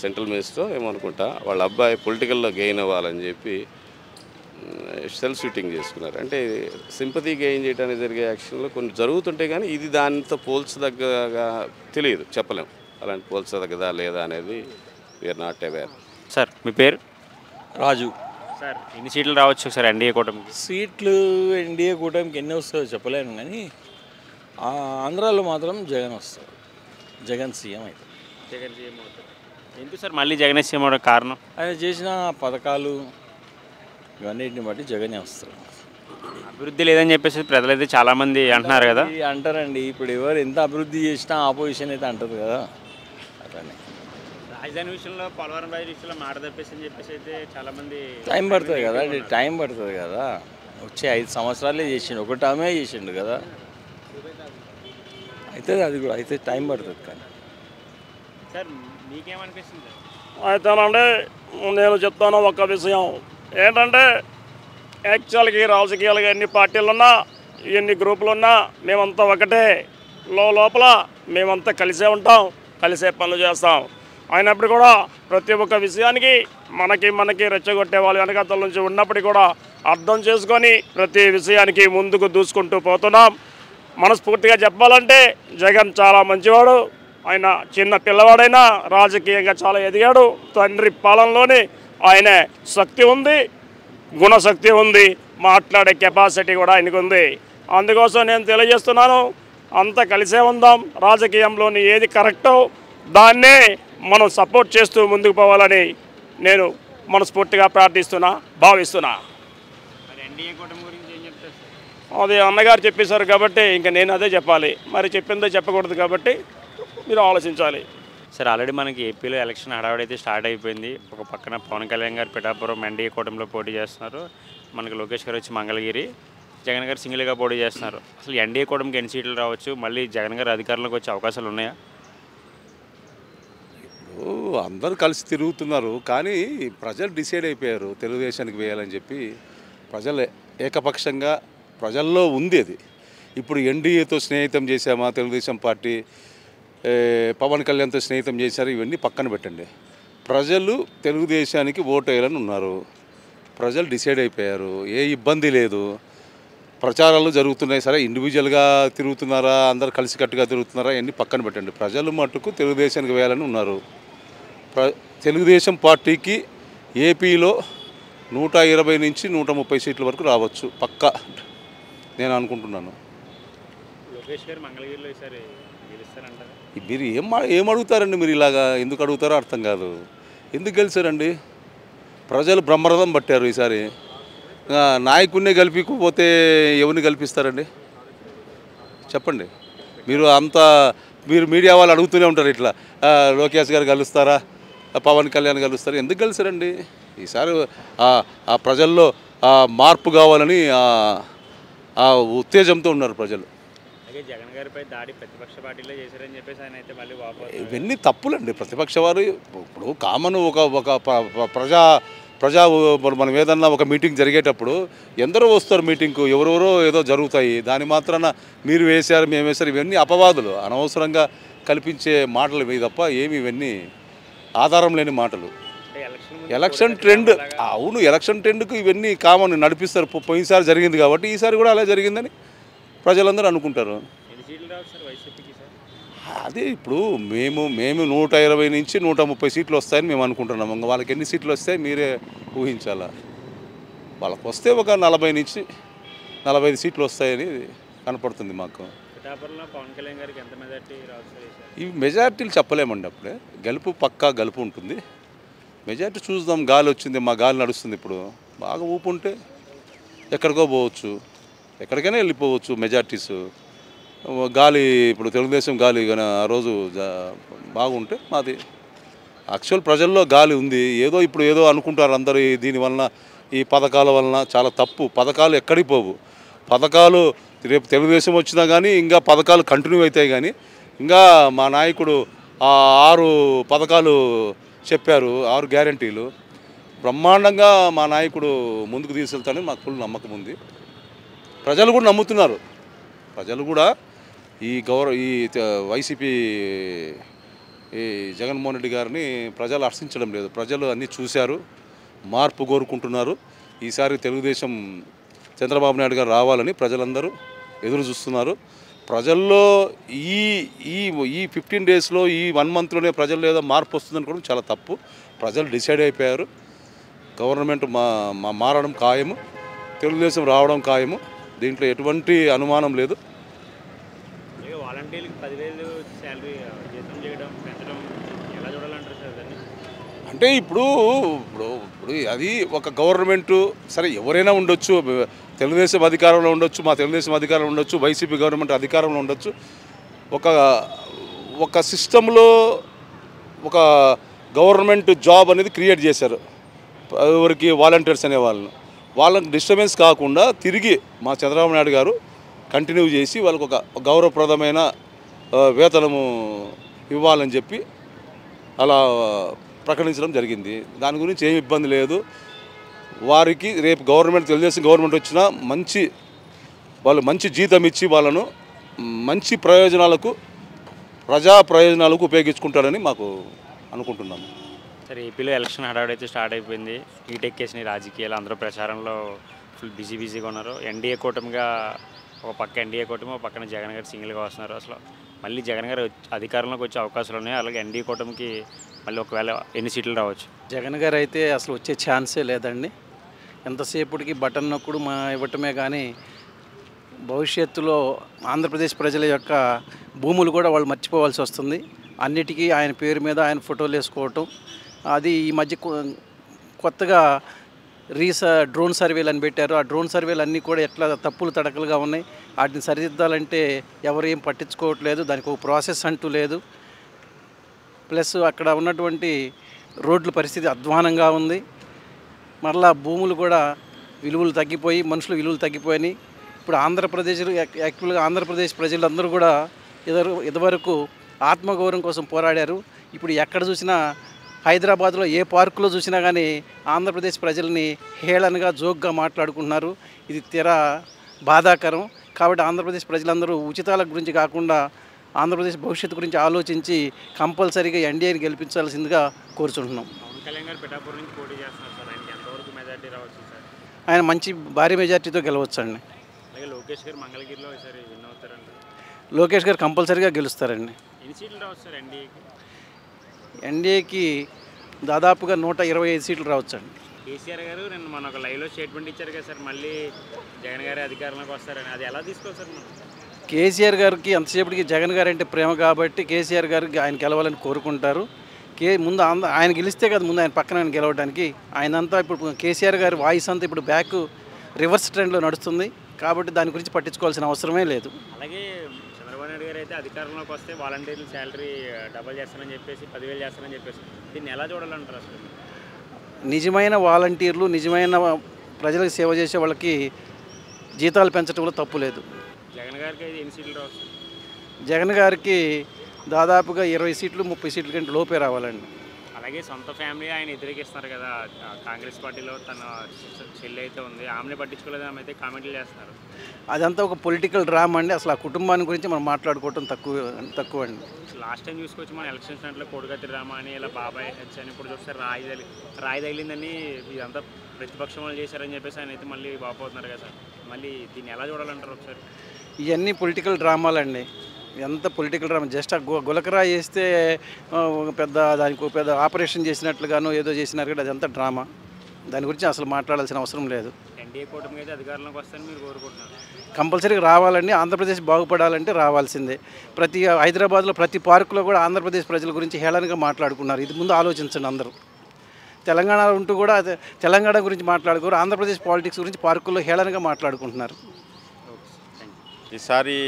సెంట్రల్ మినిస్టర్ ఏమనుకుంటా వాళ్ళ అబ్బాయి పొలిటికల్లో గెయిన్ అవ్వాలని చెప్పి సెల్ఫ్ షూటింగ్ చేసుకున్నారు. అంటే సింపతి గెయిన్ చేయడానికి జరిగే యాక్షన్లో కొన్ని జరుగుతుంటాయి కానీ ఇది దానితో పోల్చదగ్గగా తెలియదు. చెప్పలేం. అలాంటి పోల్చదగ్గదా లేదా అనేది we are not aware. Sir మీ పేరు? రాజు. సార్. ఎన్ని సీట్లు రావచ్చు సార్ ఎన్డీఏ కూటమికి? సీట్లు ఎన్డీఏ కూటమికి ఎన్ని వస్తాయో చెప్పలేను కానీ ఆంధ్రాలో మాత్రం జగన్ వస్తాడు. జగన్ సీఎం అయితే. జగన్ సీఎం అవుతారు ఎందుకు సార్ మళ్ళీ జగన్ సీఎం అవడం కారణం? ఆయన చేసిన పథకాలు ఇవన్నిటిని బట్టి జగనే వస్తాడు. అభివృద్ధి లేదని చెప్పేసి ప్రజలైతే చాలామంది అంటున్నారు కదా. అంటారండి ఇప్పుడు ఎవరు ఎంత అభివృద్ధి చేసినా ఆపోజిషన్ అయితే అంటారు కదా. అట్లానే. రాజధాని విషయంలో పోలవరం రాజు విషయంలో మాట తప్పేసి అని చెప్పేసి అయితే చాలామంది టైం పడుతుంది కదా టైం పడుతుంది కదా. వచ్చే ఐదు సంవత్సరాలే చేసిండు ఒకటి ఆమె చేసిండు కదా. అయితే అది కూడా అయితే టైం పడుతుంది కానీ. సార్ మీకేమనిపిస్తుంది? అయితేనండి నేను చెప్తాను ఒక విషయం. ఏంటంటే యాక్చువల్గా ఈ రాజకీయాలుగా ఎన్ని పార్టీలు ఉన్నా ఎన్ని గ్రూపులు ఉన్నా మేమంతా ఒకటే. లో లోపల మేమంతా కలిసే ఉంటాం కలిసే పనులు చేస్తాం. అయినప్పుడు కూడా ప్రతి ఒక్క విషయానికి మనకి మనకి రెచ్చగొట్టే వాళ్ళు వెనకాతల నుంచి ఉన్నప్పటికీ కూడా అర్థం చేసుకొని ప్రతి విషయానికి ముందుకు దూసుకుంటూ పోతున్నాం. మనస్ఫూర్తిగా చెప్పాలంటే జగన్ చాలా మంచివాడు. ఆయన చిన్న పిల్లవాడైనా రాజకీయంగా చాలా ఎదిగాడు. తండ్రి పాలనలోనే ఆయన శక్తి ఉంది గుణశక్తి ఉంది మాట్లాడే కెపాసిటీ కూడా ఆయనకు ఉంది. అందుకోసం నేను తెలియజేస్తున్నాను అంతా కలిసే ఉందాం. రాజకీయంలోని ఏది కరెక్టో దాన్నే మనం సపోర్ట్ చేస్తూ ముందుకు పోవాలని నేను మనస్ఫూర్తిగా ప్రార్థిస్తున్నా భావిస్తున్నా. అది అన్నగారు చెప్పేశారు కాబట్టి ఇంకా నేను అదే చెప్పాలి. మరి చెప్పిందో చెప్పకూడదు కాబట్టి మీరు ఆలోచించాలి. సార్ ఆల్రెడీ మనకి ఏపీలో ఎలక్షన్ హడావిడి అయితే స్టార్ట్ అయిపోయింది. ఒక పక్కన పవన్ కళ్యాణ్ గారు పిఠాపురం ఎన్డీఏ కూటమిలో పోటీ చేస్తున్నారు. మనకి లోకేష్ గారు వచ్చి మంగళగిరి జగన్ గారు సింగిల్గా పోటీ చేస్తున్నారు. అసలు ఎన్డీఏ కూటమికి ఎన్ని సీట్లు రావచ్చు? మళ్ళీ జగన్ గారు అధికారంలోకి వచ్చే అవకాశాలు ఉన్నాయా? అందరూ కలిసి తిరుగుతున్నారు కానీ ప్రజలు డిసైడ్ అయిపోయారు తెలుగుదేశానికి వేయాలని చెప్పి. ప్రజలు ఏకపక్షంగా ప్రజల్లో ఉంది అది. ఇప్పుడు ఎన్డీఏతో స్నేహితం చేశామా తెలుగుదేశం పార్టీ పవన్ కళ్యాణ్తో స్నేహితం చేశారు ఇవన్నీ పక్కన పెట్టండి. ప్రజలు తెలుగుదేశానికి ఓటు వేయాలని ఉన్నారు. ప్రజలు డిసైడ్ అయిపోయారు ఏ ఇబ్బంది లేదు. ప్రచారాలు జరుగుతున్నాయి సరే ఇండివిజువల్గా తిరుగుతున్నారా అందరు కలిసికట్టుగా తిరుగుతున్నారా ఇవన్నీ పక్కన పెట్టండి. ప్రజలు మట్టుకు తెలుగుదేశానికి వేయాలని ఉన్నారు. తెలుగుదేశం పార్టీకి ఏపీలో నూట ఇరవై నుంచి నూట ముప్పై సీట్ల వరకు రావచ్చు పక్కా. నేను అనుకుంటున్నాను. మీరు ఏం ఏం అడుగుతారండి మీరు ఇలాగా? ఎందుకు అడుగుతారో అర్థం కాదు. ఎందుకు గెలిచారండి? ప్రజలు బ్రహ్మరథం పట్టారు ఈసారి. నాయకుడినే గెలిపికపోతే ఎవరిని గెలిపిస్తారండి? చెప్పండి. మీరు అంత మీరు మీడియా వాళ్ళు అడుగుతూనే ఉంటారు ఇట్లా. లోకేష్ గారు కలుస్తారా పవన్ కళ్యాణ్ కలుస్తారా ఎందుకు కలిసారండి ఈసారి ఆ- ఆ ప్రజల్లో ఆ మార్పు కావాలని ఆ- ఉత్తేజంతో ఉన్నారు ప్రజలు. జగన్ గారిపై దాడి ప్రతిపక్ష పార్టీలో చేశారని చెప్పేసి ఆయన అయితే మళ్ళీ ఇవన్నీ తప్పులండి. ప్రతిపక్ష వారు ఇప్పుడు కామన్ ఒక ఒక ప్ర- ప్ర- ప్రజా ప్రజా మన- మనం ఏదన్నా ఒక మీటింగ్ జరిగేటప్పుడు ఎందరో వస్తారు మీటింగ్కు ఎవరెవరో ఏదో జరుగుతాయి. దాని మాత్రాన మీరు వేశారు మేము వేశారు ఇవన్నీ అపవాదులు. అనవసరంగా కల్పించే మాటలు ఇవి తప్ప ఏమి ఇవన్నీ ఆధారం లేని మాటలు. ఎలక్షన్ ట్రెండ్ అవును ఎలక్షన్ ట్రెండ్కు ఇవన్నీ కామన్ నడిపిస్తారు. పోయినసారి జరిగింది కాబట్టి ఈసారి కూడా అలా జరిగిందని ప్రజలందరూ అనుకుంటారు. అదే ఇప్పుడు మేము మేము నూట ఇరవై నుంచి నూట ముప్పై సీట్లు వస్తాయని మేము అనుకుంటున్నాం. ఇంకా వాళ్ళకి ఎన్ని సీట్లు వస్తాయి మీరే ఊహించాలా? వాళ్ళకి వస్తే ఒక నలభై నుంచి నలభై ఐదు సీట్లు వస్తాయని కనపడుతుంది మాకు. పవన్ కళ్యాణ్ గారికి ఎంత మెజార్టీ ఈ మెజార్టీలు చెప్పలేమండి అప్పుడే. గెలుపు పక్కా గెలుపు ఉంటుంది. మెజార్టీ చూద్దాం గాలి వచ్చింది మా గాలి నడుస్తుంది ఇప్పుడు. బాగా ఊపు ఉంటే ఎక్కడికో పోవచ్చు. ఎక్కడికైనా వెళ్ళిపోవచ్చు మెజార్టీస్. గాలి ఇప్పుడు తెలుగుదేశం గాలి కానీ ఆ రోజు జా- బాగుంటే మాది. యాక్చువల్ ప్రజల్లో గాలి ఉంది. ఏదో ఇప్పుడు ఏదో అనుకుంటారు అందరూ దీనివలన ఈ పథకాల వలన చాలా తప్పు. పథకాలు ఎక్కడికి పోవు. పథకాలు రేపు తెలుగుదేశం వచ్చినా కానీ ఇంకా పథకాలు కంటిన్యూ అవుతాయి కానీ ఇంకా మా నాయకుడు ఆ ఆరు పథకాలు చెప్పారు ఆరు గ్యారంటీలు. బ్రహ్మాండంగా మా నాయకుడు ముందుకు తీసుకెళ్తాను మాకు ఫుల్ నమ్మకం ఉంది. ప్రజలు కూడా నమ్ముతున్నారు. ప్రజలు కూడా ఈ గౌరవ ఈ వైసీపీ ఈ జగన్మోహన్ రెడ్డి గారిని ప్రజలు హర్షించడం లేదు. ప్రజలు అన్నీ చూశారు మార్పు కోరుకుంటున్నారు. ఈసారి తెలుగుదేశం చంద్రబాబు నాయుడు గారు రావాలని ప్రజలందరూ ఎదురు చూస్తున్నారు. ప్రజల్లో ఈ ఈ ఈ ఫిఫ్టీన్ డేస్లో ఈ వన్ మంత్లోనే ప్రజల్లో ఏదో మార్పు వస్తుందనుకోవడం చాలా తప్పు. ప్రజలు డిసైడ్ అయిపోయారు. గవర్నమెంట్ మా మారడం ఖాయము. తెలుగుదేశం రావడం ఖాయము. దీంట్లో ఎటువంటి అనుమానం లేదు. అంటే ఇప్పుడు ఇప్పుడు ఇప్పుడు అది ఒక గవర్నమెంట్ సరే ఎవరైనా ఉండొచ్చు. తెలుగుదేశం అధికారంలో ఉండొచ్చు మా తెలుగుదేశం అధికారంలో ఉండొచ్చు వైసీపీ గవర్నమెంట్ అధికారంలో ఉండొచ్చు. ఒక ఒక సిస్టంలో ఒక గవర్నమెంట్ జాబ్ అనేది క్రియేట్ చేశారు. ఎవరికి వాలంటీర్స్ అనే వాళ్ళను. వాళ్ళకి డిస్టర్బెన్స్ కాకుండా తిరిగి మా చంద్రబాబు నాయుడు గారు కంటిన్యూ చేసి వాళ్ళకు ఒక గౌరవప్రదమైన వేతనము ఇవ్వాలని చెప్పి అలా ప్రకటించడం జరిగింది. దాని గురించి ఏమి ఇబ్బంది లేదు. వారికి రేపు గవర్నమెంట్ తెలుగుదేశం గవర్నమెంట్ వచ్చినా మంచి వాళ్ళు మంచి జీతం ఇచ్చి వాళ్ళను మంచి ప్రయోజనాలకు ప్రజా ప్రయోజనాలకు ఉపయోగించుకుంటారని మాకు అనుకుంటున్నాము సరే ఏపీలో ఎలక్షన్ హడావుడి అయితే స్టార్ట్ అయిపోయింది. ఈటెక్కేసిన రాజకీయాలు. అందరూ ప్రచారంలో ఫుల్ బిజీ బిజీగా ఉన్నారు. ఎన్డీఏ కూటమిగా ఒక పక్క ఎన్డీఏ కూటమి ఒక పక్కన జగన్ గారు సింగిల్గా వస్తున్నారు. అసలు మళ్ళీ జగన్ గారు అధికారంలోకి వచ్చే అవకాశాలు ఉన్నాయి. అలాగే ఎన్డీఏ కూటమికి మళ్ళీ ఒకవేళ ఎన్ని సీట్లు రావచ్చు? జగన్ గారు అయితే అసలు వచ్చే ఛాన్సే లేదండి. ఎంతసేపటికి బటన్ నొక్కుడు మా ఇవ్వటమే కానీ భవిష్యత్తులో ఆంధ్రప్రదేశ్ ప్రజల యొక్క భూములు కూడా వాళ్ళు మర్చిపోవాల్సి వస్తుంది. అన్నిటికీ ఆయన పేరు మీద ఆయన ఫోటోలు వేసుకోవటం. అది ఈ మధ్య కొత్తగా రీస డ్రోన్ సర్వేలు అని పెట్టారు. ఆ డ్రోన్ సర్వేలు అన్నీ కూడా ఎట్లా తప్పులు తడకలుగా ఉన్నాయి. వాటిని సరిదిద్దాలంటే ఎవరు ఏం పట్టించుకోవట్లేదు. దానికి ఒక ప్రాసెస్ అంటూ లేదు. ప్లస్ అక్కడ ఉన్నటువంటి రోడ్ల పరిస్థితి అధ్వానంగా ఉంది. మరలా భూములు కూడా విలువలు తగ్గిపోయి మనుషులు విలువలు తగ్గిపోయినాయి ఇప్పుడు ఆంధ్రప్రదేశ్ యాక్- యాక్చువల్గా ఆంధ్రప్రదేశ్ ప్రజలందరూ కూడా ఇదరు ఇదివరకు ఆత్మగౌరవం కోసం పోరాడారు. ఇప్పుడు ఎక్కడ చూసినా హైదరాబాద్లో ఏ పార్కులో చూసినా కానీ ఆంధ్రప్రదేశ్ ప్రజల్ని హేళనగా జోక్గా మాట్లాడుకుంటున్నారు. ఇది తీర బాధాకరం. కాబట్టి ఆంధ్రప్రదేశ్ ప్రజలందరూ ఉచితాల గురించి కాకుండా ఆంధ్రప్రదేశ్ భవిష్యత్తు గురించి ఆలోచించి కంపల్సరీగా ఎన్డీఏని గెలిపించాల్సిందిగా కోరుచుంటున్నాం. పవన్ కళ్యాణ్ గారు నుంచి పోటీ చేస్తున్నారు సార్ ఆయనకి ఎంతవరకు మెజార్టీ రావచ్చు సార్ ఆయన మంచి భారీ మెజార్టీతో గెలవచ్చండి. అలాగే లోకేష్ గారు మంగళగిరిలో ఈసారి విన్ అవుతారంట. లోకేష్ గారు కంపల్సరీగా గెలుస్తారండి. ఎన్ని సీట్లు రావచ్చు సార్ ఎన్డీఏకి ఎన్డీఏకి దాదాపుగా నూట ఇరవై ఐదు సీట్లు రావచ్చండి. కేసీఆర్ గారు నేను మన ఒక లైవ్లో స్టేట్మెంట్ ఇచ్చారు కదా సార్ మళ్ళీ జగన్ గారి అధికారంలోకి వస్తారని. అది ఎలా తీసుకోవాలి సార్ మనం? కేసీఆర్ గారికి ఎంతసేపటికి జగన్ గారు అంటే ప్రేమ కాబట్టి కేసీఆర్ గారికి ఆయన గెలవాలని కోరుకుంటారు. కే ముందు ఆయన గెలిస్తే కదా ముందు ఆయన పక్కన ఆయన గెలవడానికి. ఆయన అంతా ఇప్పుడు కేసీఆర్ గారి వాయిస్ అంతా ఇప్పుడు బ్యాక్ రివర్స్ ట్రెండ్లో నడుస్తుంది. కాబట్టి దాని గురించి పట్టించుకోవాల్సిన అవసరమే లేదు. అలాగే చంద్రబాబు నాయుడు గారు అయితే అధికారంలోకి వస్తే వాలంటీర్లు శాలరీ డబల్ చేస్తానని చెప్పేసి పదివేలు చేస్తానని చెప్పేసి దీన్ని ఎలా చూడాలంటారు అసలు? నిజమైన వాలంటీర్లు నిజమైన ప్రజలకు సేవ చేసే వాళ్ళకి జీతాలు పెంచడంలో తప్పు లేదు. జగన్ గారికి జగన్ గారికి దాదాపుగా ఇరవై సీట్లు ముప్పై సీట్ల కంటే లోపే రావాలండి. అలాగే సొంత ఫ్యామిలీ ఆయన వ్యతిరేకిస్తున్నారు కదా కాంగ్రెస్ పార్టీలో తన చెల్లి అయితే ఉంది. ఆమెను పట్టించుకోలేదు ఆమె అయితే కామెంట్లు చేస్తున్నారు. అదంతా ఒక పొలిటికల్ డ్రామా అండి. అసలు ఆ కుటుంబాన్ని గురించి మనం మాట్లాడుకోవటం తక్కువ తక్కువ అండి. లాస్ట్ టైం చూసుకొచ్చి మన ఎలక్షన్స్ దాంట్లో కోడిగత్తి రామా అని ఇలా బాబాయ్ హెచ్ అని ఇప్పుడు చూస్తే రాయి తగిలి రాయి తగిలిందని ఇదంతా ప్రతిపక్షం వాళ్ళు చేశారని చెప్పేసి ఆయన అయితే మళ్ళీ బాగుపోతున్నారు కదా సార్. మళ్ళీ దీన్ని ఎలా చూడాలంటారు ఒకసారి? ఇవన్నీ పొలిటికల్ డ్రామాలండి. ఎంత పొలిటికల్ డ్రామా జస్ట్ ఆ గు గులకరా ఒక పెద్ద దానికి పెద్ద ఆపరేషన్ చేసినట్లుగానో ఏదో చేసినారు కదా అదంతా డ్రామా దాని గురించి అసలు మాట్లాడాల్సిన అవసరం లేదు. కంపల్సరీగా రావాలండి. ఆంధ్రప్రదేశ్ బాగుపడాలంటే రావాల్సిందే. ప్రతి హైదరాబాద్లో ప్రతి పార్కులో కూడా ఆంధ్రప్రదేశ్ ప్రజల గురించి హేళనగా మాట్లాడుకున్నారు. ఇది ముందు ఆలోచించండి అందరూ. తెలంగాణ ఉంటూ కూడా అదే తెలంగాణ గురించి మాట్లాడుకోరు. ఆంధ్రప్రదేశ్ పాలిటిక్స్ గురించి పార్కుల్లో హేళనగా మాట్లాడుకుంటున్నారు. ఈసారి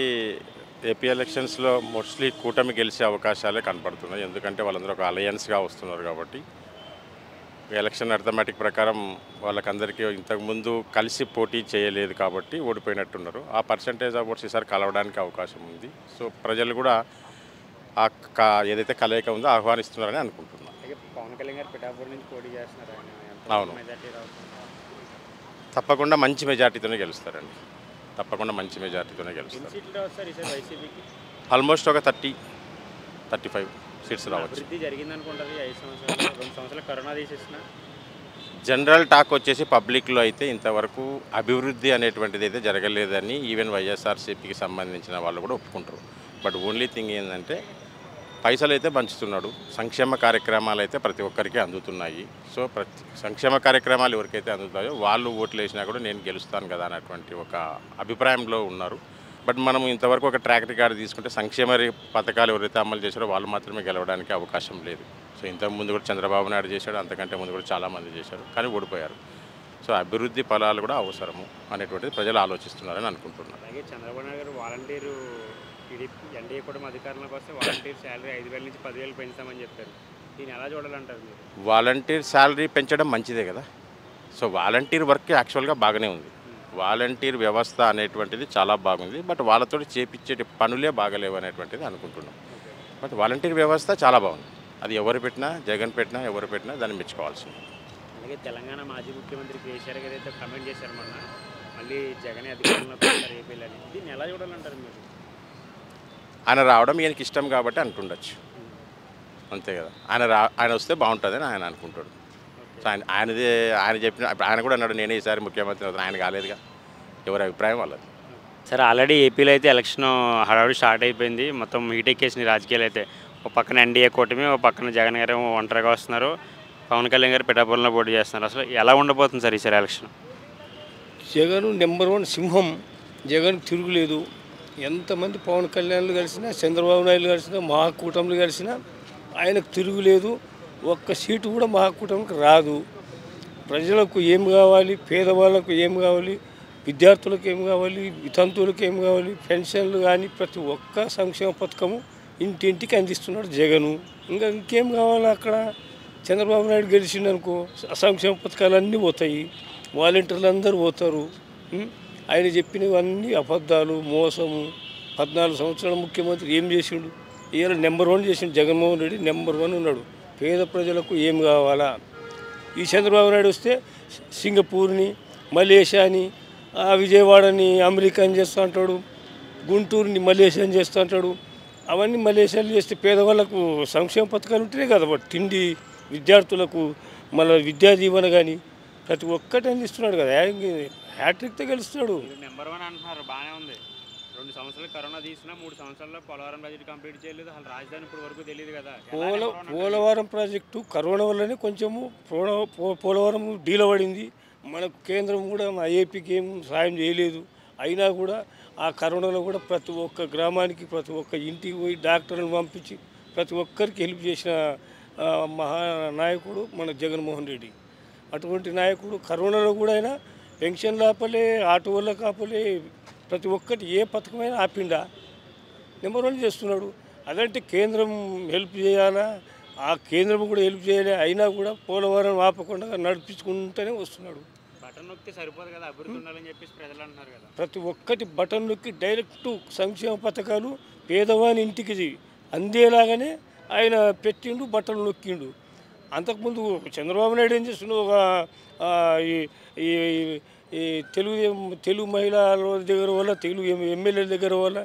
ఏపీ ఎలక్షన్స్లో మోస్ట్లీ కూటమి గెలిచే అవకాశాలే కనపడుతున్నాయి. ఎందుకంటే వాళ్ళందరూ ఒక అలయన్స్గా వస్తున్నారు కాబట్టి. ఎలక్షన్ అర్థమెటిక్ ప్రకారం వాళ్ళకందరికీ ఇంతకుముందు కలిసి పోటీ చేయలేదు కాబట్టి ఓడిపోయినట్టున్నారు. ఆ పర్సంటేజ్ ఆఫ్ ఓట్స్ ఈసారి కలవడానికి అవకాశం ఉంది. సో ప్రజలు కూడా ఆ క- ఏదైతే కలయిక ఉందో ఆహ్వానిస్తున్నారని అనుకుంటున్నాను అవును. తప్పకుండా మంచి మెజార్టీతోనే గెలుస్తారండి. తప్పకుండా మంచి మెజార్టీతోనే గెలుస్తారు. ఆల్మోస్ట్ ఒక థర్టీ థర్టీ ఫైవ్ సీట్స్ రావచ్చు. జనరల్ టాక్ వచ్చేసి పబ్లిక్లో అయితే ఇంతవరకు అభివృద్ధి అనేటువంటిది అయితే జరగలేదని ఈవెన్ వైఎస్ఆర్సీపీకి సంబంధించిన వాళ్ళు కూడా ఒప్పుకుంటారు. బట్ ఓన్లీ థింగ్ ఏంటంటే పైసలు అయితే పంచుతున్నాడు. సంక్షేమ కార్యక్రమాలు అయితే ప్రతి ఒక్కరికి అందుతున్నాయి. సో ప్రతి సంక్షేమ కార్యక్రమాలు ఎవరికైతే అందుతాయో వాళ్ళు ఓట్లు వేసినా కూడా నేను గెలుస్తాను కదా అన్నటువంటి ఒక అభిప్రాయంలో ఉన్నారు. బట్ మనం ఇంతవరకు ఒక ట్రాక్ రికార్డు తీసుకుంటే సంక్షేమ పథకాలు ఎవరైతే అమలు చేశారో వాళ్ళు మాత్రమే గెలవడానికి అవకాశం లేదు. సో ఇంతకు ముందు కూడా చంద్రబాబు నాయుడు చేశాడు అంతకంటే ముందు కూడా చాలామంది చేశారు కానీ ఓడిపోయారు. సో అభివృద్ధి ఫలాలు కూడా అవసరము అనేటువంటిది ప్రజలు ఆలోచిస్తున్నారని అనుకుంటున్నారు అలాగే చంద్రబాబు నాయుడు గారు వాలంటీరు టీడీపీ ఎన్డీఏ కూడా అధికారంలోకి వస్తే వాలంటీర్ శాలరీ ఐదు వేల నుంచి పదివేలు పెంచుతామని చెప్పారు. దీన్ని ఎలా చూడాలంటారు మీరు? వాలంటీర్ శాలరీ పెంచడం మంచిదే కదా. సో వాలంటీర్ వర్క్ యాక్చువల్గా బాగానే ఉంది. వాలంటీర్ వ్యవస్థ అనేటువంటిది చాలా బాగుంది. బట్ వాళ్ళతో చేపించే పనులే బాగలేవు అనేటువంటిది అనుకుంటున్నాం. బట్ వాలంటీర్ వ్యవస్థ చాలా బాగుంది. అది ఎవరు పెట్టినా జగన్ పెట్టినా ఎవరు పెట్టినా దాన్ని మెచ్చుకోవాల్సింది. అలాగే తెలంగాణ మాజీ ముఖ్యమంత్రి కేసీఆర్ గారు అయితే కమెంట్ చేశారు మొన్న మళ్ళీ జగనే అధికారంలోకి వస్తారు ఏపీలో అని దీన్ని ఎలా చూడాలంటారు మీరు? ఆయన రావడం ఈయనకి ఇష్టం కాబట్టి అంటుండొచ్చు అంతే కదా. ఆయన రా ఆయన వస్తే బాగుంటుందని ఆయన అనుకుంటాడు. సో ఆయన ఆయనదే ఆయన చెప్పిన ఆయన కూడా అన్నాడు నేనే ఈసారి ముఖ్యమంత్రి అవుతాను ఆయన కాలేదుగా. ఎవరి అభిప్రాయం వాళ్ళది. సరే ఆల్రెడీ ఏపీలో అయితే ఎలక్షన్ హడావుడి స్టార్ట్ అయిపోయింది. మొత్తం హీట్ రాజకీయాలు అయితే. ఒక పక్కన ఎన్డీఏ కూటమి ఒక పక్కన జగన్ గారు ఏమో ఒంటరిగా వస్తున్నారు. పవన్ కళ్యాణ్ గారు పిఠాపురంలో పోటీ చేస్తున్నారు. అసలు ఎలా ఉండబోతుంది సార్ ఈసారి ఎలక్షన్? జగన్ నెంబర్ వన్ సింహం. జగన్ తిరుగులేదు. ఎంతమంది పవన్ కళ్యాణ్లు కలిసినా చంద్రబాబు నాయుడు కలిసినా మహాకూటములు కలిసినా ఆయనకు తిరుగులేదు ఒక్క సీటు కూడా మహాకూటమికి రాదు. ప్రజలకు ఏం కావాలి పేదవాళ్ళకు ఏం కావాలి విద్యార్థులకు ఏం కావాలి వితంతువులకు ఏం కావాలి పెన్షన్లు కానీ ప్రతి ఒక్క సంక్షేమ పథకము ఇంటింటికి అందిస్తున్నాడు జగను. ఇంకా ఇంకేం కావాలి అక్కడ? చంద్రబాబు నాయుడు గెలిచిండనుకో సంక్షేమ పథకాలు అన్నీ పోతాయి. వాలంటీర్లు అందరూ పోతారు. ఆయన చెప్పినవన్నీ అబద్ధాలు మోసము. పద్నాలుగు సంవత్సరాల ముఖ్యమంత్రి ఏం చేసిండు? ఇవాళ నెంబర్ వన్ చేసిండు. జగన్మోహన్ రెడ్డి నెంబర్ వన్ ఉన్నాడు. పేద ప్రజలకు ఏం కావాలా? ఈ చంద్రబాబు నాయుడు వస్తే సింగపూర్ని మలేషియాని ఆ విజయవాడని అమెరికాని చేస్తూ అంటాడు. గుంటూరుని మలేషియాని చేస్తూ అంటాడు. అవన్నీ మలేషియాలు చేస్తే పేదవాళ్ళకు సంక్షేమ పథకాలు ఉంటేనే కదా తిండి విద్యార్థులకు మళ్ళీ విద్యా దీవెన కానీ ప్రతి ఒక్కటి అందిస్తున్నాడు కదా. హ్యాట్రిక్తో గెలుస్తున్నాడు నెంబర్ వన్ అంటున్నారు బాగానే ఉంది. రెండు సంవత్సరాలు కరోనా తీసినా మూడు సంవత్సరాల్లో పోలవరం ప్రాజెక్ట్ కంప్లీట్ చేయలేదు. అసలు రాజధాని ఇప్పుడు వరకు తెలియదు కదా. పోల? పోలవరం ప్రాజెక్టు కరోనా వల్లనే కొంచెము పోలవరం డీల పడింది మనకు కేంద్రం కూడా మా ఏపీకి ఏం సాయం చేయలేదు. అయినా కూడా ఆ కరోనాలో కూడా ప్రతి ఒక్క గ్రామానికి ప్రతి ఒక్క ఇంటికి పోయి డాక్టర్లను పంపించి ప్రతి ఒక్కరికి హెల్ప్ చేసిన ఆ, మహానాయకుడు మన జగన్మోహన్ రెడ్డి. అటువంటి నాయకుడు కరోనాలో కూడా ఆయన పెన్షన్ ఆపలే ఆటో వాళ్ళకి ఆపలే ప్రతి ఒక్కటి ఏ పథకమైనా ఆపిండా? నెంబర్ వన్ చేస్తున్నాడు. అదంటే కేంద్రం హెల్ప్ చేయాలా? ఆ కేంద్రం కూడా హెల్ప్ చేయాలి. అయినా కూడా పోలవరం ఆపకుండా నడిపించుకుంటూనే వస్తున్నాడు. బటన్ నొక్కితే సరిపోదు కదా అభివృద్ధి ఉండాలని చెప్పేసి ప్రజలు అంటున్నారు కదా. ప్రతి ఒక్కటి బటన్ నొక్కి డైరెక్ట్ సంక్షేమ పథకాలు పేదవాని ఇంటికి అందేలాగానే ఆయన పెట్టిండు బటన్ నొక్కిండు. అంతకుముందు చంద్రబాబు నాయుడు ఏం చేస్తున్నాడు ఒక ఈ ఈ ఈ తెలుగు తెలుగు మహిళల దగ్గర వల్ల తెలుగు ఎమ్మెల్యేల దగ్గర వల్ల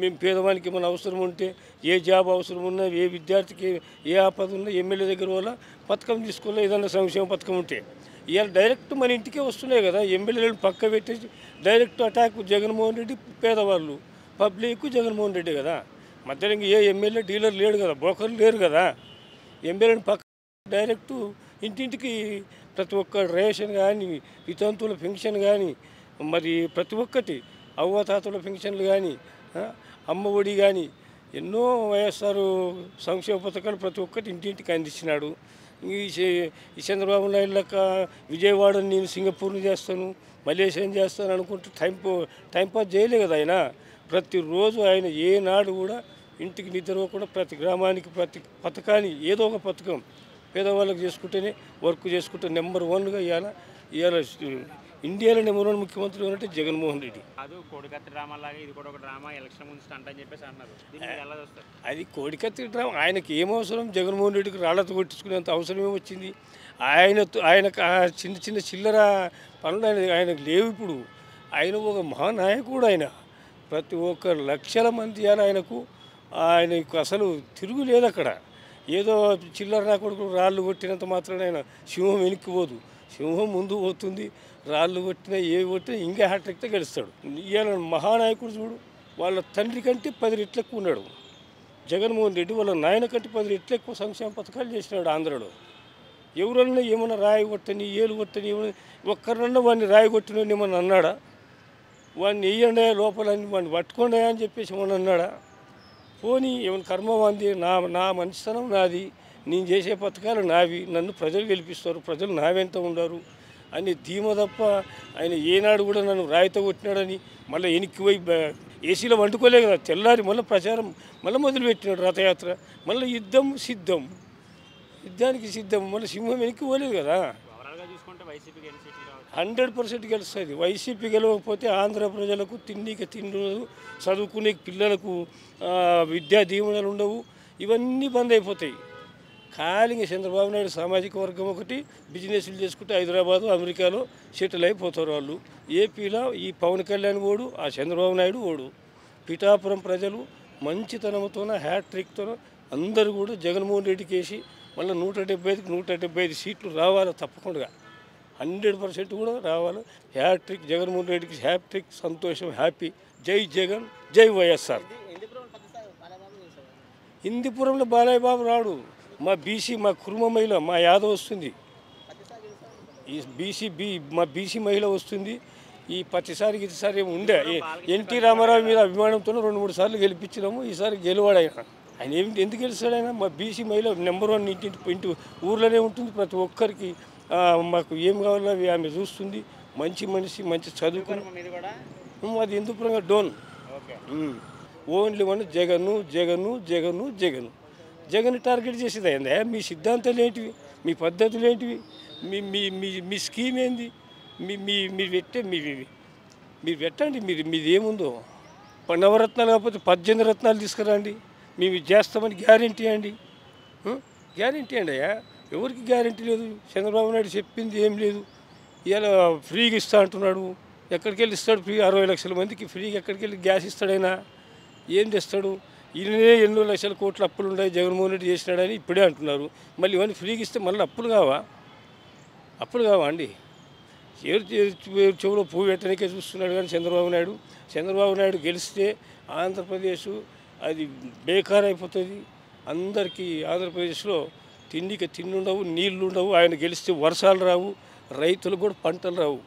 మేము పేదవానికి ఏమైనా అవసరం ఉంటే ఏ జాబ్ అవసరం ఉన్నా ఏ విద్యార్థికి ఏ ఆపద ఉన్నా ఎమ్మెల్యే దగ్గర వల్ల పథకం తీసుకున్న ఏదైనా సంక్షేమ పథకం ఉంటే. ఇవాళ డైరెక్ట్ మన ఇంటికే వస్తున్నాయి కదా ఎమ్మెల్యేలను పక్క పెట్టేసి డైరెక్ట్ అటాక్ జగన్మోహన్ రెడ్డి పేదవాళ్ళు పబ్లిక్ జగన్మోహన్ రెడ్డి కదా. మధ్యలో ఏ ఎమ్మెల్యే డీలర్ లేడు కదా బ్రోకర్లు లేరు కదా. ఎమ్మెల్యేని పక్క డైరెక్ట్ ఇంటింటికి ప్రతి ఒక్క రేషన్ కానీ వితంతువుల పెన్షన్ కానీ మరి ప్రతి ఒక్కటి అవ్వతాతల పెన్షన్లు కానీ అమ్మ ఒడి కానీ ఎన్నో వైఎస్ఆర్ సంక్షేమ పథకాలు ప్రతి ఒక్కటి ఇంటింటికి అందించినాడు. ఈ ఈ చంద్రబాబు నాయుడు లెక్క విజయవాడని నేను సింగపూర్ని చేస్తాను మలేషియాని చేస్తాను అనుకుంటూ టైం టైంపాస్ టైం పాస్ చేయలే కదా ఆయన. ప్రతిరోజు ఆయన ఏనాడు కూడా ఇంటికి నిద్రపోకుండా ప్రతి గ్రామానికి ప్రతి పథకాన్ని ఏదో ఒక పథకం పేదవాళ్ళకి చేసుకుంటేనే వర్క్ చేసుకుంటే నెంబర్ వన్గా ఇవాళ ఇవాళ ఇండియాలో నెంబర్ వన్ ముఖ్యమంత్రి అంటే జగన్మోహన్ రెడ్డి. కాదు కోడికత్తి డ్రామా లాగా ఇది కూడా ఒక డ్రామా ఎలక్షన్ ముందు స్టంట్ అని చెప్పేసి అన్నారు. అది కోడికత్తి డ్రామా ఆయనకి ఏం అవసరం? జగన్మోహన్ రెడ్డికి రాళ్ళతో కొట్టించుకునేంత అవసరం ఏమొచ్చింది ఆయన ఆయనకు ఆ చిన్న చిన్న చిల్లర పనులు ఆయన ఆయనకు లేవు ఇప్పుడు. ఆయన ఒక మహానాయకుడు ఆయన. ప్రతి ఒక్క లక్షల మంది ఇవాళ ఆయనకు ఆయనకు అసలు తిరుగులేదు అక్కడ. ఏదో చిల్లర నా కొడుకు రాళ్ళు కొట్టినంత మాత్రమే ఆయన సింహం వెనక్కిపోదు సింహం ముందు పోతుంది రాళ్ళు కొట్టినా ఏ కొట్టినా ఇంకా హ్యాట్రిక్తో గెలుస్తాడు. ఈయన మహానాయకుడు చూడు వాళ్ళ తండ్రి కంటే పది రెట్లు ఎక్కువ ఉన్నాడు. జగన్మోహన్ రెడ్డి వాళ్ళ నాయన కంటే పది రెట్లు ఎక్కువ సంక్షేమ పథకాలు చేసినాడు ఆంధ్రలో. ఎవరన్నా ఏమన్నా రాయి కొట్టని ఏలు కొట్టని ఏమన్నా ఒక్కరన్నా వాడిని రాయి కొట్టినని ఏమన్నా అన్నాడా? వాడిని వేయండి లోపల వాడిని పట్టుకోండి అని చెప్పేసి ఏమన్నా అన్నాడా? పోనీ ఏమైనా కర్మ వాంది నా నా మంచితనం నాది. నేను చేసే పథకాలు నావి. నన్ను ప్రజలు గెలిపిస్తారు. ప్రజలు నా వెంట ఉండరు? అని ధీమ తప్ప ఆయన ఏనాడు కూడా నన్ను రాయితో కొట్టినాడని మళ్ళీ వెనక్కి పోయి ఏసీలో వండుకోలే కదా. తెల్లారి మళ్ళీ ప్రచారం మళ్ళీ మొదలుపెట్టినాడు రథయాత్ర. మళ్ళీ యుద్ధం సిద్ధం. యుద్ధానికి సిద్ధం. మళ్ళీ సింహం వెనక్కి పోలేదు కదా. హండ్రెడ్ పర్సెంట్ గెలుస్తుంది. వైసీపీ గెలవకపోతే ఆంధ్ర ప్రజలకు తిండికి తిండి చదువుకునే పిల్లలకు విద్యా దీవెనలు ఉండవు. ఇవన్నీ బంద్ అయిపోతాయి. ఖాళీగా చంద్రబాబు నాయుడు సామాజిక వర్గం ఒకటి బిజినెస్లు చేసుకుంటే హైదరాబాదు అమెరికాలో సెటిల్ అయిపోతారు వాళ్ళు. ఏపీలో ఈ పవన్ కళ్యాణ్ ఓడు ఆ చంద్రబాబు నాయుడు ఓడు. పిఠాపురం ప్రజలు మంచితనంతోన హ్యాట్రిక్తో అందరూ కూడా జగన్మోహన్ రెడ్డికి వేసి మళ్ళీ నూట డెబ్బై ఐదుకి నూట డెబ్బై ఐదు సీట్లు రావాలి తప్పకుండా. హండ్రెడ్ పర్సెంట్ కూడా రావాలి. హ్యాట్రిక్ జగన్మోహన్ రెడ్డికి హ్యాట్రిక్ సంతోషం హ్యాపీ. జై జగన్ జై వైఎస్ఆర్. హిందీపురంలో బాలయ్య బాబు రాడు. మా బీసీ మా కుర్మ మహిళ మా యాదవ్ వస్తుంది. ఈ బీసీ బీ మా బీసీ మహిళ వస్తుంది. ఈ ప్రతిసారి ఇదిసారి ఉండే. ఏ- ఎన్టీ రామారావు మీద అభిమానంతో రెండు మూడు సార్లు గెలిపించినాము. ఈసారి గెలవాడు ఆయన. ఆయన ఏమి ఎందుకు గెలుస్తాడు ఆయన? మా బీసీ మహిళ నెంబర్ వన్ ఇంటి ఇంటి ఊర్లోనే ఉంటుంది. ప్రతి ఒక్కరికి మాకు ఏం కావాలో అవి ఆమె చూస్తుంది. మంచి మనిషి మంచి చదువుకుని అది ఎందుకు done. Only one Jagan Jagan Jagan Jagan. Jagan target చేసేది అయిందా మీ సిద్ధాంతాలు ఏంటివి? మీ పద్ధతులు ఏంటివి? మీ మీ మీ మీ స్కీమ్ ఏంది? మీ మీ మీరు పెట్టే మీ మీరు పెట్టండి మీరు మీది ఏముందో. నవరత్నాలు కాకపోతే పద్దెనిమిది రత్నాలు తీసుకురండి. మేము చేస్తామని గ్యారంటీ అండి. గ్యారంటీ అండి అయ్యా. ఎవరికి గ్యారంటీ లేదు. చంద్రబాబు నాయుడు చెప్పింది ఏం లేదు. ఇలా ఫ్రీగా ఇస్తా అంటున్నాడు. ఎక్కడికి వెళ్ళి ఇస్తాడు? ఫ్రీ అరవై లక్షల మందికి ఫ్రీగా ఎక్కడికి వెళ్ళి గ్యాస్ ఇస్తాడైనా ఏం తెస్తాడు? ఈయననే ఎన్నో లక్షల కోట్ల అప్పులు ఉన్నాయి. జగన్మోహన్ రెడ్డి చేసినాడని ఇప్పుడే అంటున్నారు. మళ్ళీ ఇవన్నీ ఫ్రీగా ఇస్తే మళ్ళీ అప్పులు కావా? అప్పులు కావా అండి? ఎవరు చెవులో పువ్వు పెట్టడానికే చూస్తున్నాడు కానీ చంద్రబాబు నాయుడు. చంద్రబాబు నాయుడు గెలిస్తే ఆంధ్రప్రదేశ్ అది బేకార్ అయిపోతుంది అందరికీ ఆంధ్రప్రదేశ్లో తిండికి తిండి ఉండవు నీళ్ళు ఉండవు ఆయన గెలిస్తే వర్షాలు రావు రైతులకు కూడా పంటలు రావు.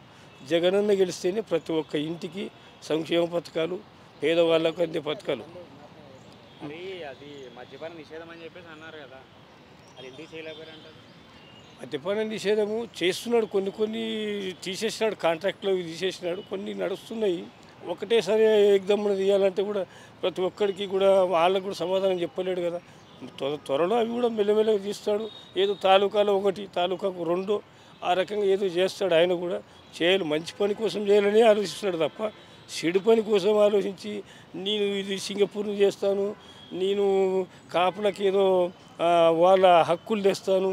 జగనన్న గెలిస్తేనే ప్రతి ఒక్క ఇంటికి సంక్షేమ పథకాలు పేదవాళ్ళకు అందే పథకాలు. మద్యపాన నిషేధము చేస్తున్నాడు కొన్ని కొన్ని తీసేసినాడు కాంట్రాక్ట్లో తీసేసినాడు కొన్ని నడుస్తున్నాయి. ఒకటేసారి ఎగ్జామ్ను తీయాలంటే కూడా ప్రతి ఒక్కరికి కూడా వాళ్ళకు కూడా సమాధానం చెప్పలేడు కదా. త్వరలో అవి కూడా మెల్లమెల్లగా తీస్తాడు. ఏదో తాలూకాలో ఒకటి తాలూకాకు రెండు ఆ రకంగా ఏదో చేస్తాడు ఆయన కూడా. చేయాలి మంచి పని కోసం చేయాలని ఆలోచిస్తున్నాడు తప్ప చెడు పని కోసం ఆలోచించి నేను ఇది సింగపూర్ని చేస్తాను నేను కాపులకు ఏదో వాళ్ళ హక్కులు తెస్తాను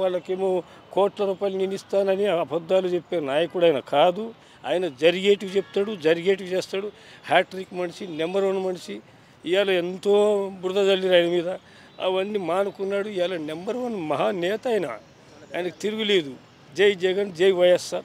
వాళ్ళకేమో కోట్ల రూపాయలు నేను ఇస్తానని అబద్ధాలు చెప్పే నాయకుడు ఆయన కాదు. ఆయన జరిగేటివి చెప్తాడు జరిగేటివి చేస్తాడు. హ్యాట్రిక్ మనిషి నెంబర్ వన్ మనిషి. ఇవాళ ఎంతో బురద జల్లిరు ఆయన మీద. అవన్నీ మానుకున్నాడు. ఇలా నెంబర్ వన్ మహానేత ఆయన. ఆయనకు తిరుగులేదు. జై జగన్ జై వైఎస్ఆర్.